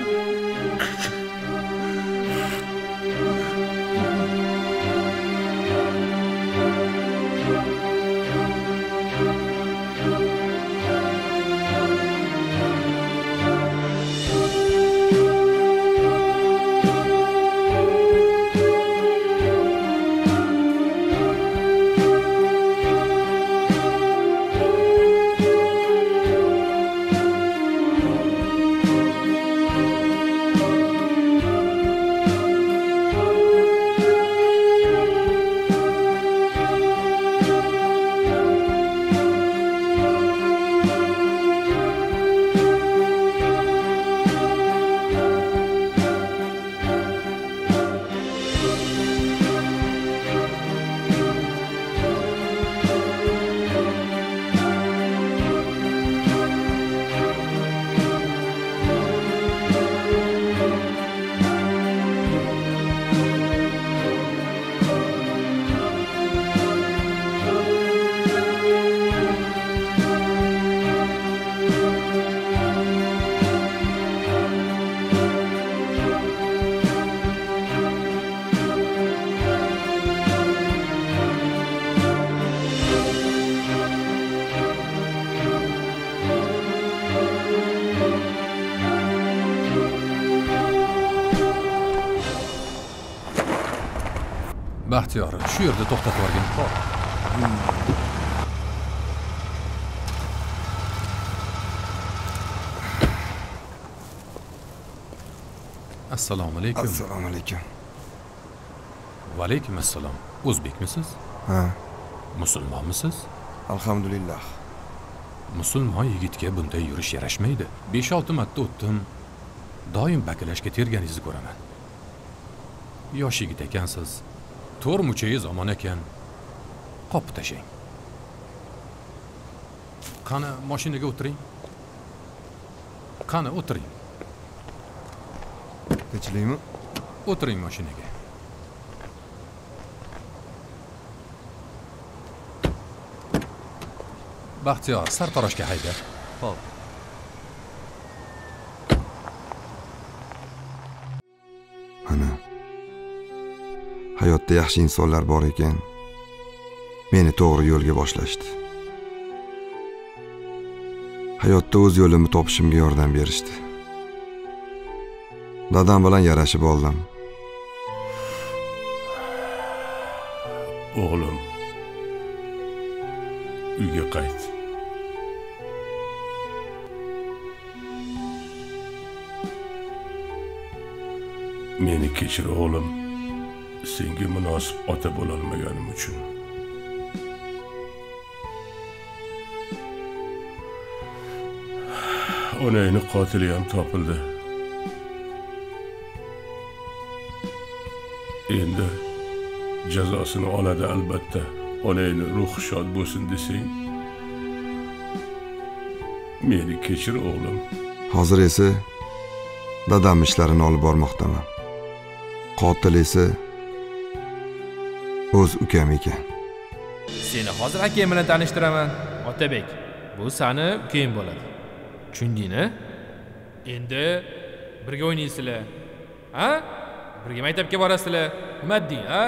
to'xtatib yuborgin hop assalomu alaykum assalomu alaykum va alaykum assalom o'zbekmisiz ha musulmonmisiz alhamdulillah musulmon yigitga bunday yurish yarashmaydi. Besh olti marta o'tdim. Doim bakalashga terganingizni ko'raman. Yosh yigit ekansiz to'rt muchayiz omon ekan qopib tashlang qani mashinaga o'tiring. Qani o'tiring. Tinchlikmi o'tiring mashinaga baxtiyor sartaroshga hayda ho'p hayotda yaxshi insonlar bor ekan. Meni to'g'ri yo'lga boshlashdi. Hayotda o'z yo'limni topishimga yordam berishdi. Dadam bilan yarashib oldim. O'g'lim uyga qayt. Meni kechir o'g'lim. Senga munosib ota bo'lolmaganim uchun. Onangni qotili ham topildi. Endi jazosini oladi albatta. Onangni ruhi shod bo'lsin desang meni kechir o'g'lim. Hozir esa dadam ishlarini olib bormoqdaman. Qotil esa o'z ukam ekan. Seni hozir akang bilan tanishtiraman otabek. Bu sani ukang bo'ladi. Tushundingmi endi birga o'ynaysizlar ha? Birga maktabga borasizlar. Nima deng a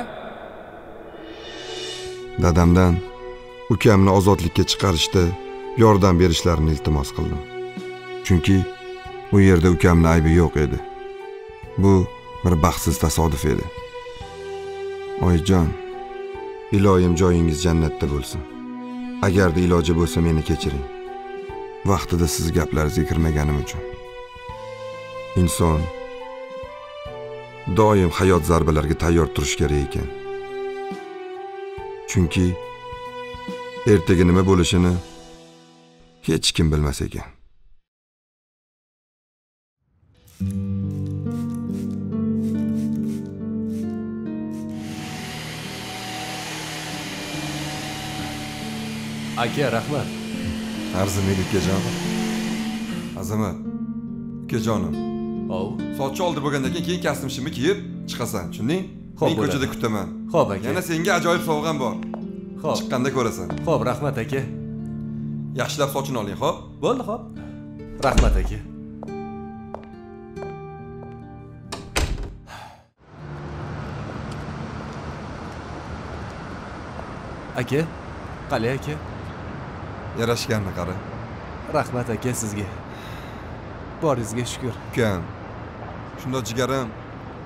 dadamdan ukamni ozodlikka chiqarishda yordam berishlarini iltimos qildim. Chunki u yerda ukamni aybi yo'q edi. Bu bir baxtsiz tasodif edi. Oyijon iloyim joyingiz jannatda bo'lsin. Agarda iloji bo'lsa meni kechiring. Vaqtida siz gaplaringizga kirmaganim uchun. Inson doim hayot zarbalariga tayyor turish kerak ekan. Chunki ertaga nima bo'lishini hech kim bilmas ekan. Aka rahmat. Arzimaydi ukajon azamat ukajonim ov. Sochi oldi bo'lgandan keyin keyin kostyum shimni kiyib chiqasan tushunding? Xo'p, men ko'chada kutaman. Xo'p, aka. yana senga ajoyib sovg'am bor. Xo'p. chiqqanda ko'rasan. Ho'p rahmat aka. Yaxshilab sochini oling xo'p? Bo'ldi ho'p rahmat aka. Aka qalay aka yarashganmi qari. Rahmat aka sizga. Boringizga shukur ukam shundoq jigarim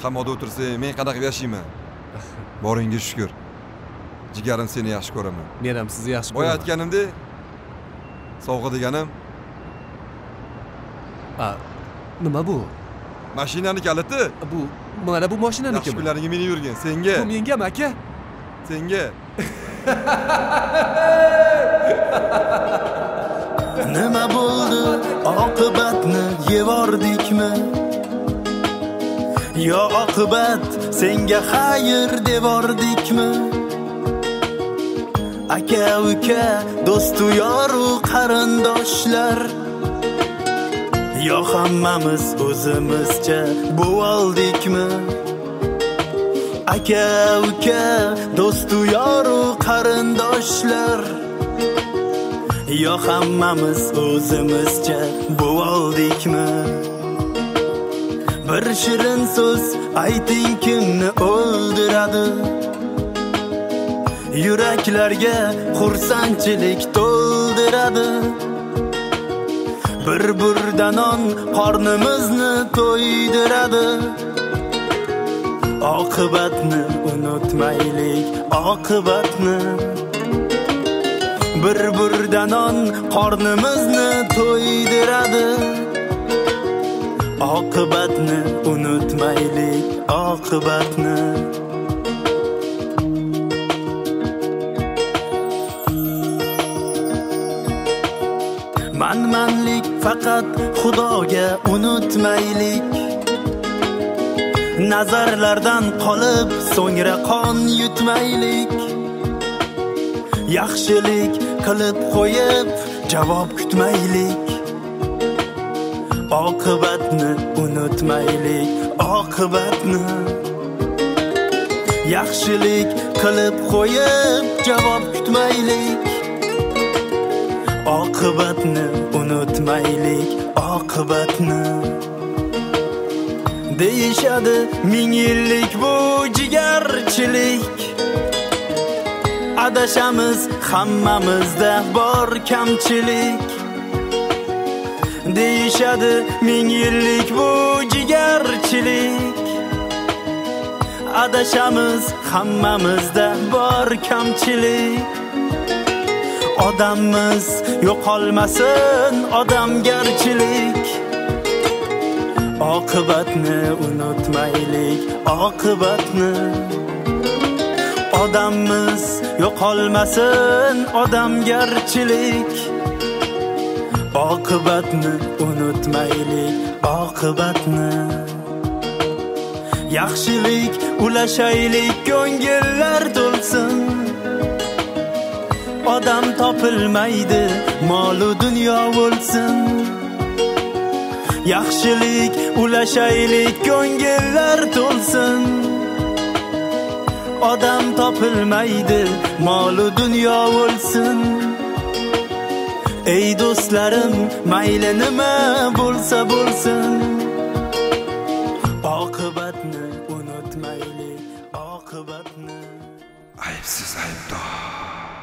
qamoqda o'tirsang men qanaqa yashayman? Boringga shukur jigarim seni yaxshi ko'raman. Men ham sizni yaxshi boya ko'raman. Aytganimdek sovg'a deganim. A nima bu? Mashinani kaliti? Bu mana bu mashinaniki yaxshi kunlaringga minib yurgin. Senga. Bu mengami aka senga nima bo'ldi? Oqibatni yevordikmi yo oqibat senga xayr devordikmi aka uka do'stu yoru qarindoshlar. Yo hammamiz o'zimizcha bo'voldikmi? Aka uka do'stu yoru qarindoshlar. Yo hammamiz o'zimizcha bo'voldikmi bir shirin so'z ayting kimni o'ldiradi? Yuraklarga xursandchilik to'ldiradi. Bir burda non qornimizni to'ydiradi. Oqibatni unutmaylik oqibatni. Bir burda non qornimizni to'ydiradi. Oqibatni unutmaylik oqibatni. Manmanlik faqat xudoga unutmaylik. Nazarlardan qolib so'ngra qon yutmaylik. Yaxshilik qilib qo'yib javob kutmaylik. Oqibatni unutmaylik oqibatni. Yaxshilik qilib qo'yib javob kutmaylik. Oqibatni unutmaylik oqibatni. Deyishadi ming yillik bu jigarchilik. Adashamiz hammamizda bor kamchilik. Deyishadi ming yillik bu jigarchilik. Adashamiz hammamizda bor kamchilik. Odammiz yo'qolmasin odamgarchilik. Oqibatni unutmaylik oqibatni. Odammiz yo'qolmasin odamgarchilik. Oqibatni unutmaylik oqibatni. Yaxshilik ulashaylik ko'ngillar to'lsin. Odam topilmaydi molu dunyo bo'lsin. Yaxshilik ulashaylik ko'ngillar to'lsin. Odam topilmaydi molu dunyo bo'lsin. Ey do'stlarim mayli nima bo'lsa bo'lsin. Oqibatni unutmaylik oqibatni. Aybsiz aybdor.